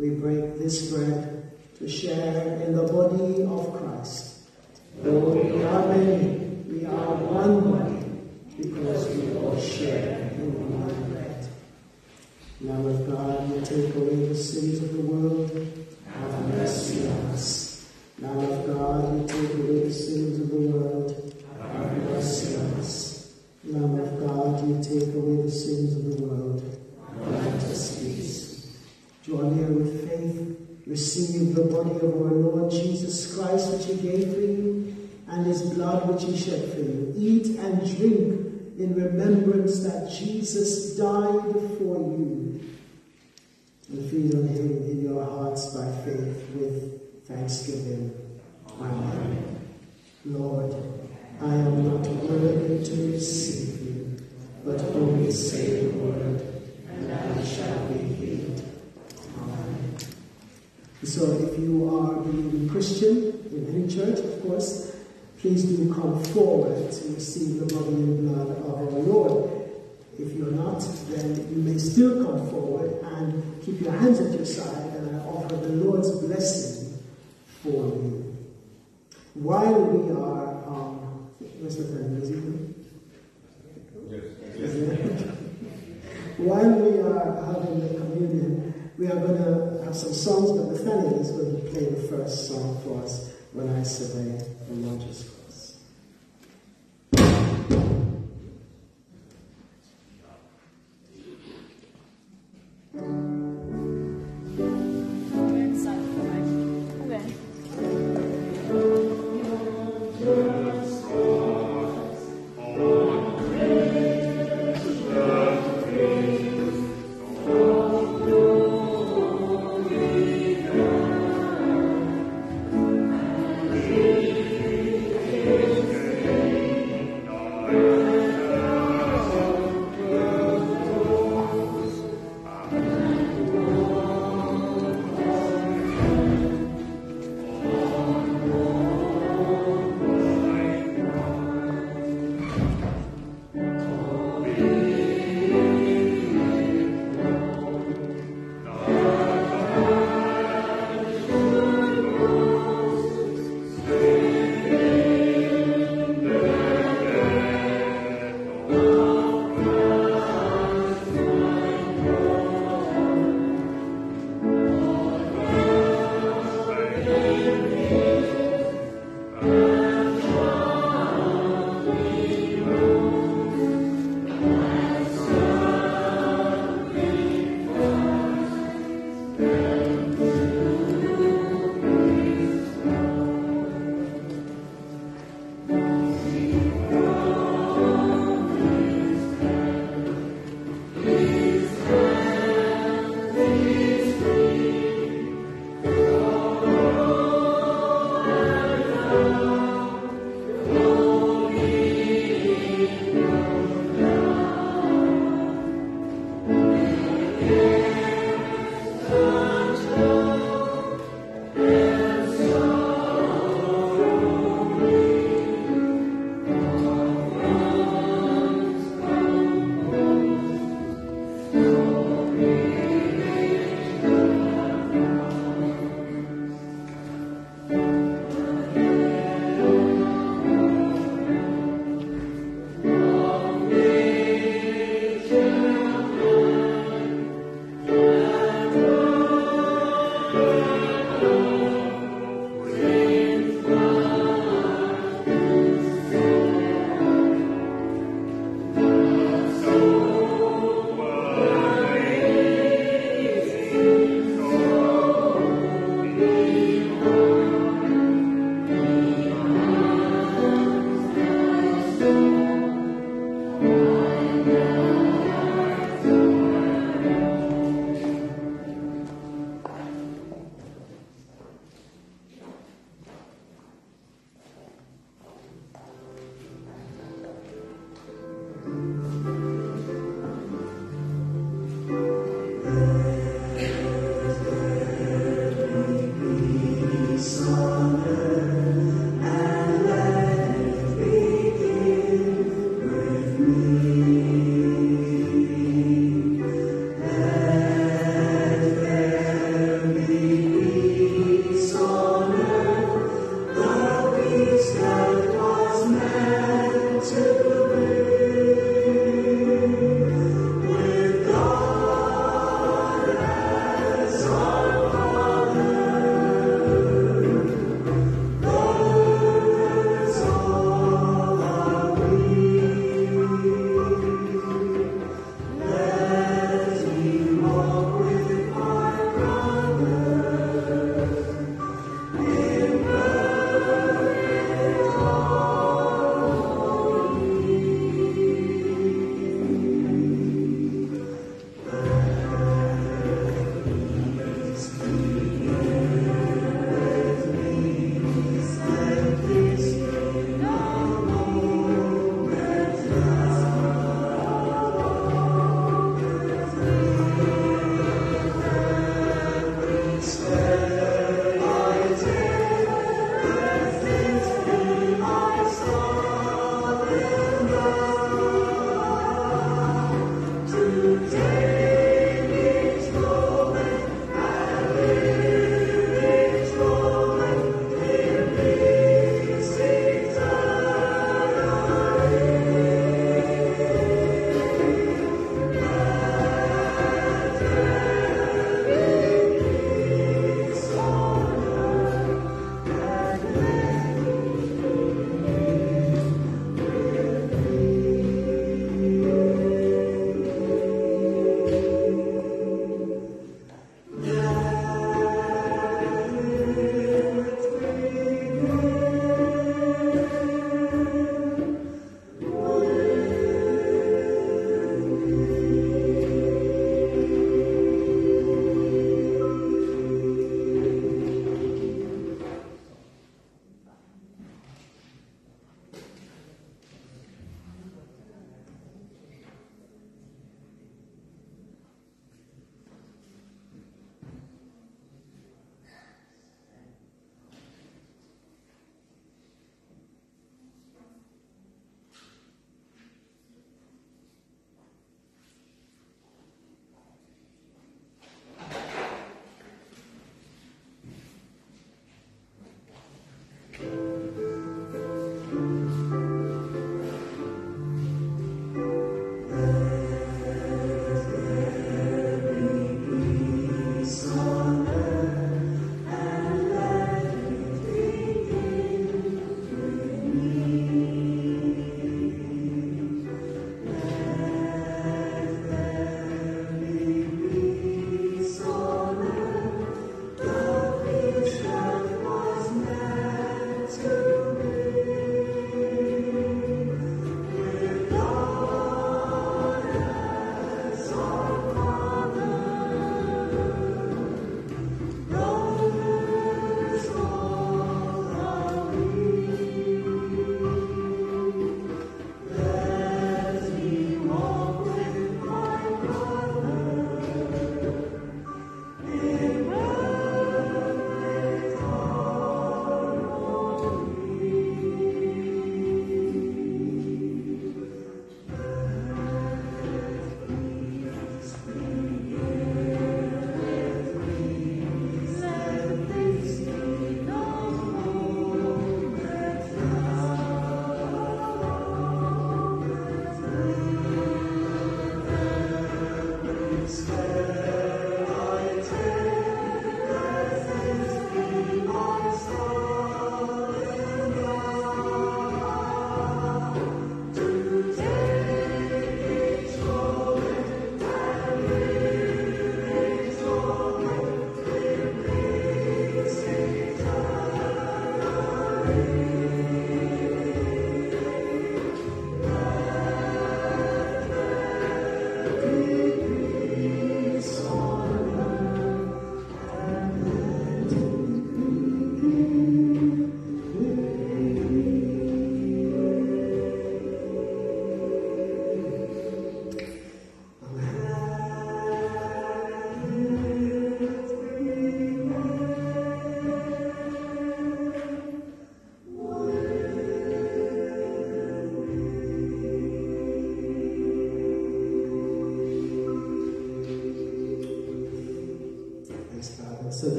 We break this bread to share in the body of Christ. Though we are many, we are one body, because we all share in one bread. Lamb of God, you take away the sins of the world, have mercy on us. Lamb of God, you take away the sins of the world, have mercy on us. Lamb of God, you take away the sins of the world, grant us peace. Draw near with faith, receive the body of our Lord Jesus Christ, which he gave for you, and his blood, which he shed for you. Eat and drink in remembrance that Jesus died for you. And feed on him in your hearts by faith with thanksgiving. Amen. Lord, I am not worthy to receive you, but only say the word, and I shall be. So if you are a Christian in any church, of course, please do come forward to receive the body and blood of our Lord. If you're not, then you may still come forward and keep your hands at your side, and I offer the Lord's blessing for you. While we are, um, where's the friend? Here? While we are having the communion, we are going to have some songs, but Nathaniel is going to play the first song for us when I survey the Lord's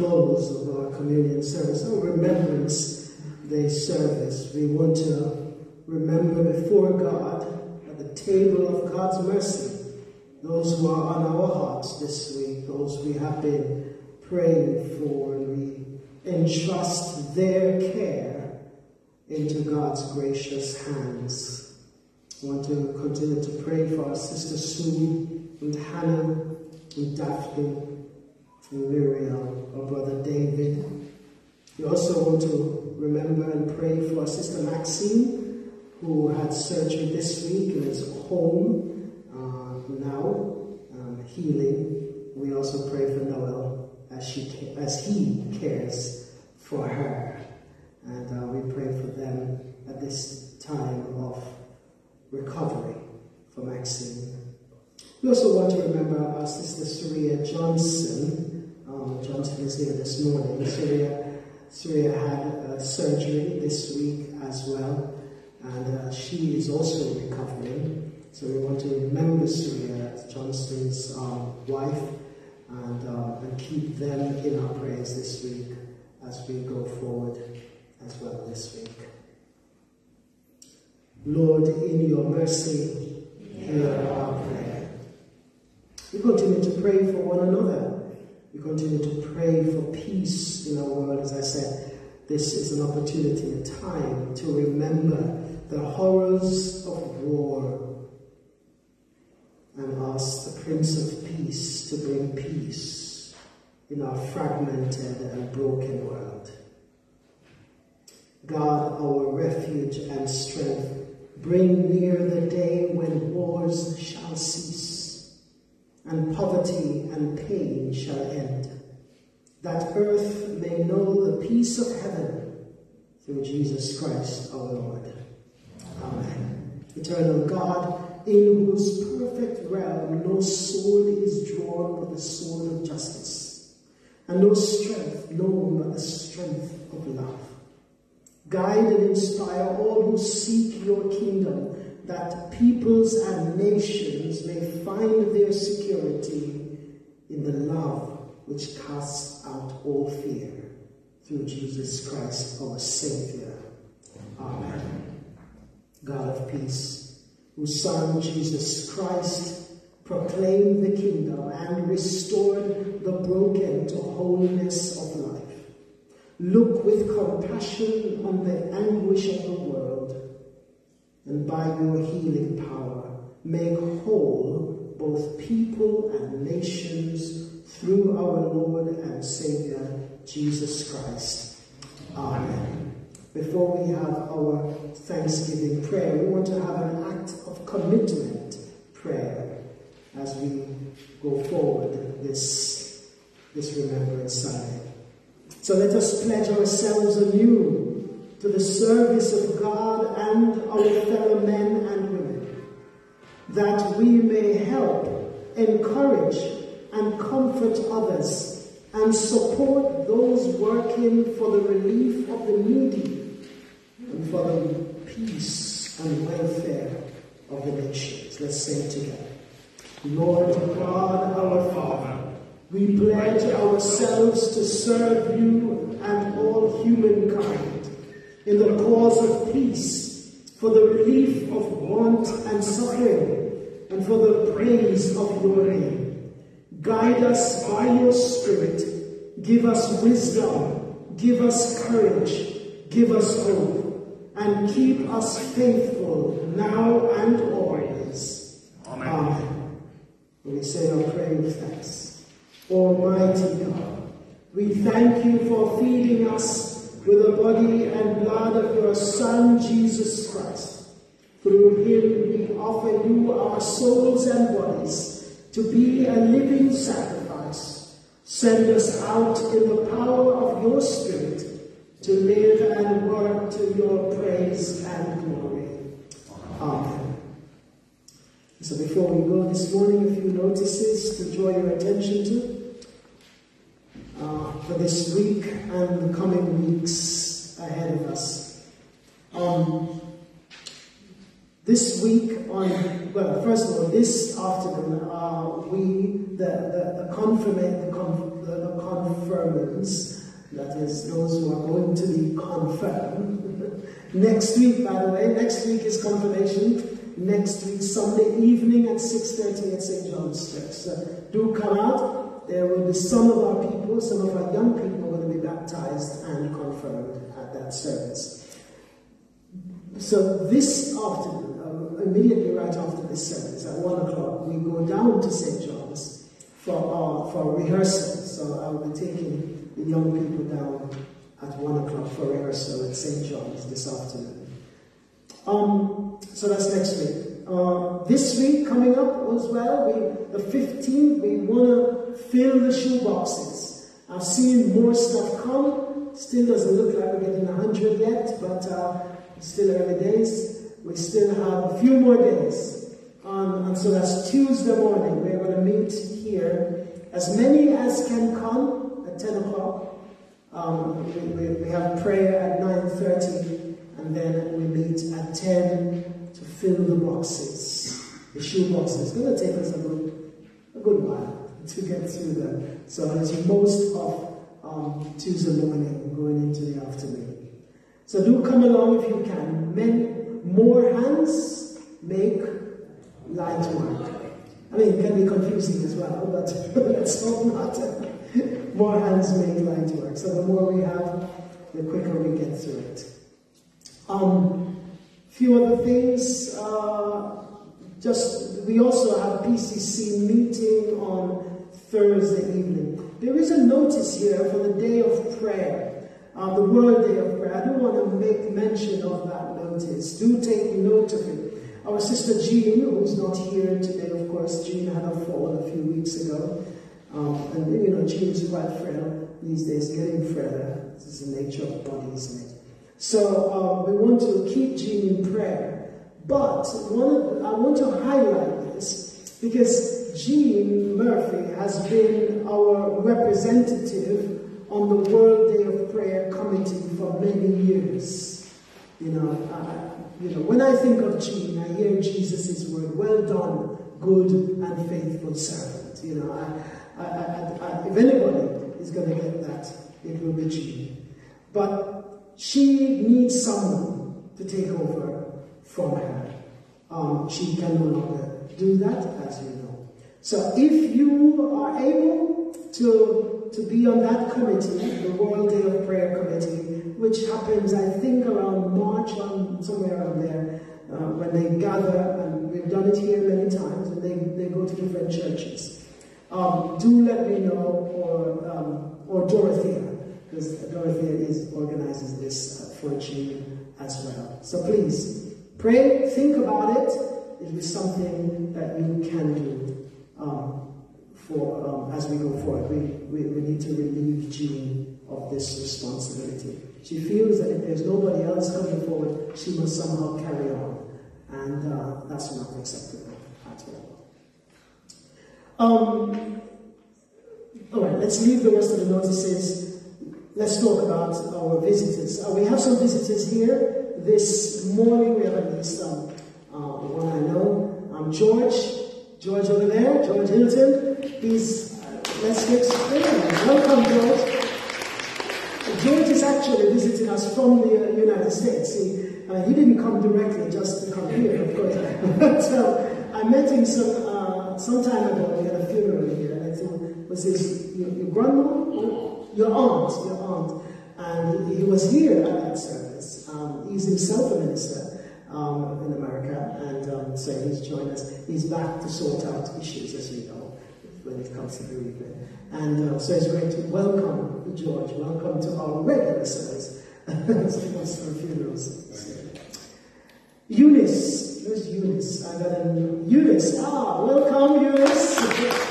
close of our communion service, our Remembrance Day service, we want to remember before God at the table of God's mercy those who are on our hearts this week, those we have been praying for, and we entrust their care into God's gracious hands. I want to continue to pray for our sister Sue and Hannah and Daphne and Miriam, our brother David. We also want to remember and pray for sister Maxine, who had surgery this week and is home uh, now, um, healing. We also pray for Noel as she as he cares for her, and uh, we pray for them at this time of recovery for Maxine. We also want to remember our sister Surya Johnson. Um, is here this morning. Syria, Surya had uh, surgery this week as well, and uh, she is also recovering. So we want to remember Syria, Johnson's um, wife and, uh, and keep them in our prayers this week as we go forward as well this week. Lord, in your mercy, hear our prayer. We continue to pray for one another. We continue to pray for peace in our world. As I said, this is an opportunity, a time to remember the horrors of war and ask the Prince of Peace to bring peace in our fragmented and broken world. God, our refuge and strength, bring near the day when wars shall cease, and poverty and pain shall end, that earth may know the peace of heaven through Jesus Christ our Lord. Amen. Eternal God, in whose perfect realm no sword is drawn but the sword of justice, and no strength known but the strength of love. Guide and inspire all who seek your kingdom, that peoples and nations may find their security in the love which casts out all fear. Through Jesus Christ, our Savior. Amen. God of peace, whose Son, Jesus Christ, proclaimed the kingdom and restored the broken to holiness of life. Look with compassion on the anguish of the world, and by your healing power, make whole both people and nations through our Lord and Savior, Jesus Christ. Amen. Before we have our Thanksgiving prayer, we want to have an act of commitment prayer as we go forward this, this Remembrance Sunday. So let us pledge ourselves anew to the service of God and our fellow men and women, that we may help, encourage, and comfort others and support those working for the relief of the needy and for the peace and welfare of the nations. Let's say it together. Lord God, our Father, we pledge ourselves to serve you and all humankind in the cause of peace, for the relief of want and suffering, and for the praise of your name. Guide us by your Spirit. Give us wisdom. Give us courage. Give us hope. And keep us faithful now and always. Amen. Amen. We say our prayer thanks. Almighty God, we thank you for feeding us with the body and blood of your Son, Jesus Christ. Through him we offer you our souls and bodies to be a living sacrifice. Send us out in the power of your Spirit to live and work to your praise and glory. Amen. So before we go this morning, a few notices to draw your attention to for this week and the coming weeks ahead of us. Um, this week, on well, first of all, this afternoon, uh, we the, the, the, confirm, the, conf, the, the confirmants, that is, those who are going to be confirmed. next week, by the way, next week is confirmation. Next week, Sunday evening at 6.30 at St. John's Church. So do come out. There will be some of our people, some of our young people going to be baptized and confirmed at that service. So this afternoon, uh, immediately right after this service, at 1 o'clock, we go down to St. John's for, our, for rehearsal. So I will be taking the young people down at 1 o'clock for rehearsal at St. John's this afternoon. Um, so that's next week. Uh, this week coming up as well, we, the 15th, we want to fill the shoe boxes. I've seen more stuff come. Still doesn't look like we're getting 100 yet, but uh, still early days. We still have a few more days. Um, and so that's Tuesday morning. We're going to meet here. As many as can come at 10 o'clock. Um, we, we, we, have prayer at 9.30 and then we meet at 10 to fill the boxes, the shoe boxes. It's going to take us a good, a good while to get through them. So it's most of um, Tuesday morning going into the afternoon. So do come along if you can. Men, more hands make light work. I mean, it can be confusing as well, but hope not. more hands make light work. So the more we have, the quicker we get through it. Um, few other things. Uh, just we also have PCC meeting on Thursday evening. There is a notice here for the day of prayer, uh, the World Day of Prayer. I don't want to make mention of that notice. Do take note of it. Our sister Jean, who's not here today, of course, Jean had a fall a few weeks ago. Um, and you know, Jean is quite frail these days, getting frailer. This is the nature of body, isn't it? So uh, we want to keep Jean in prayer. But one, I want to highlight this because Jean Murphy has been our representative on the World Day of Prayer Committee for many years. You know, uh, you know, when I think of Jean, I hear Jesus' word, well done, good and faithful servant. You know, I, I, if anybody is going to get that, it will be Jean. But she needs someone to take over from her. Um, she can no longer do that, as you know. So if you are able to, to be on that committee, the World Day of Prayer Committee, which happens, I think, around March, um, somewhere around there, uh, when they gather, and we've done it here many times, and they, they go to different churches. Um, do let me know, or, um, or Dorothea, because Dorothea is, organizes this uh, for Jean as well. So please, pray, think about it. It is something that you can do um, for um, as we go forward. We, we, we need to relieve Jean of this responsibility. She feels that if there's nobody else coming forward, she must somehow carry on. And uh, that's not acceptable at all. Um, all right, let's leave the rest of the notices let's talk about our visitors. Uh, we have some visitors here this morning. We have at least um, uh, one I know. George, George over there, George Hilton. He's, uh, let's get Welcome, George. George is actually visiting us from the uh, United States. He, uh, he didn't come directly just to come here, of course. but uh, I met him some, some time ago. We had a funeral here, I think was his your, your grandma your aunt, your aunt. And he was here at that service. Um, he's himself a minister um, in America, and um, so he's joined us. He's back to sort out issues, as you know, when it comes to bereavement. And uh, so it's great to welcome George. Welcome to our regular service. for funerals. Eunice, where's Eunice? I got a Eunice. Ah, welcome, Eunice.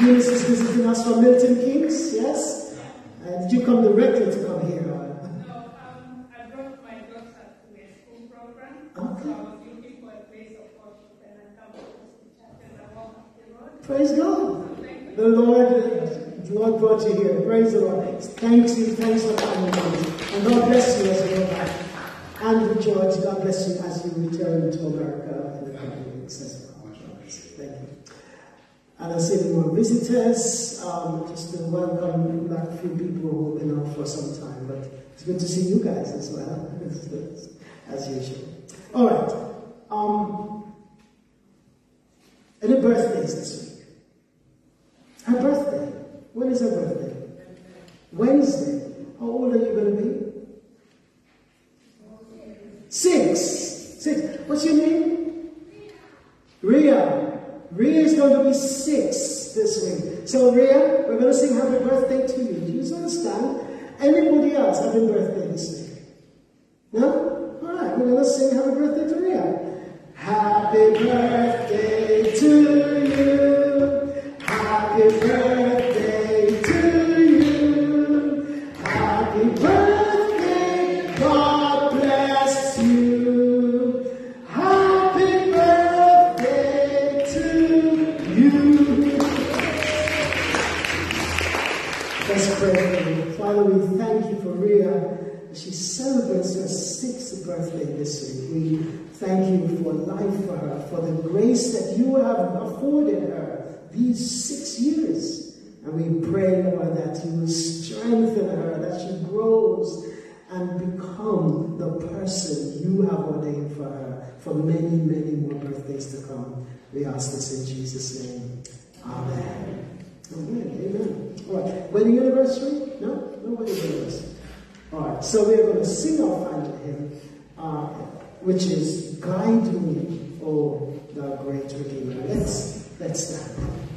Eunice is visiting us from Milton Keynes, yes? And did you come directly to come here? No, um, I brought my daughter to a school program. Okay. So I was looking for a place of worship and I come to church and I walk up the road. Praise God. The Lord, the Lord brought you here. Praise the Lord. Thanks you, thanks for coming. And God bless you as you go back. And George, God bless you as you return to America in the coming weeks And I see any more visitors, um, just to welcome back a few people who've been out for some time. But it's good to see you guys as well, as usual. All right. Um, any birthdays this week? Her birthday. When is her birthday? Wednesday. How old are you going to be? Six. Six. What's your name? Ria. Ria is going to be six this week. So, Ria, we're going to sing happy birthday to you. Do you understand? Anybody else having birthday this week? No? All right, we're going to sing happy birthday to Ria. Happy birthday to you. Happy birthday for the grace that you have afforded her these six years. And we pray, Lord, that you will strengthen her, that she grows and become the person you have ordained for her for many, many more birthdays to come. We ask this in Jesus' name. Amen. Amen. Amen. All right. Wedding anniversary? No? No wedding anniversary. All right. So we are going to sing our final hymn, uh, which is "Guide Me, O Thou Great Redeemer." Let's let's stand.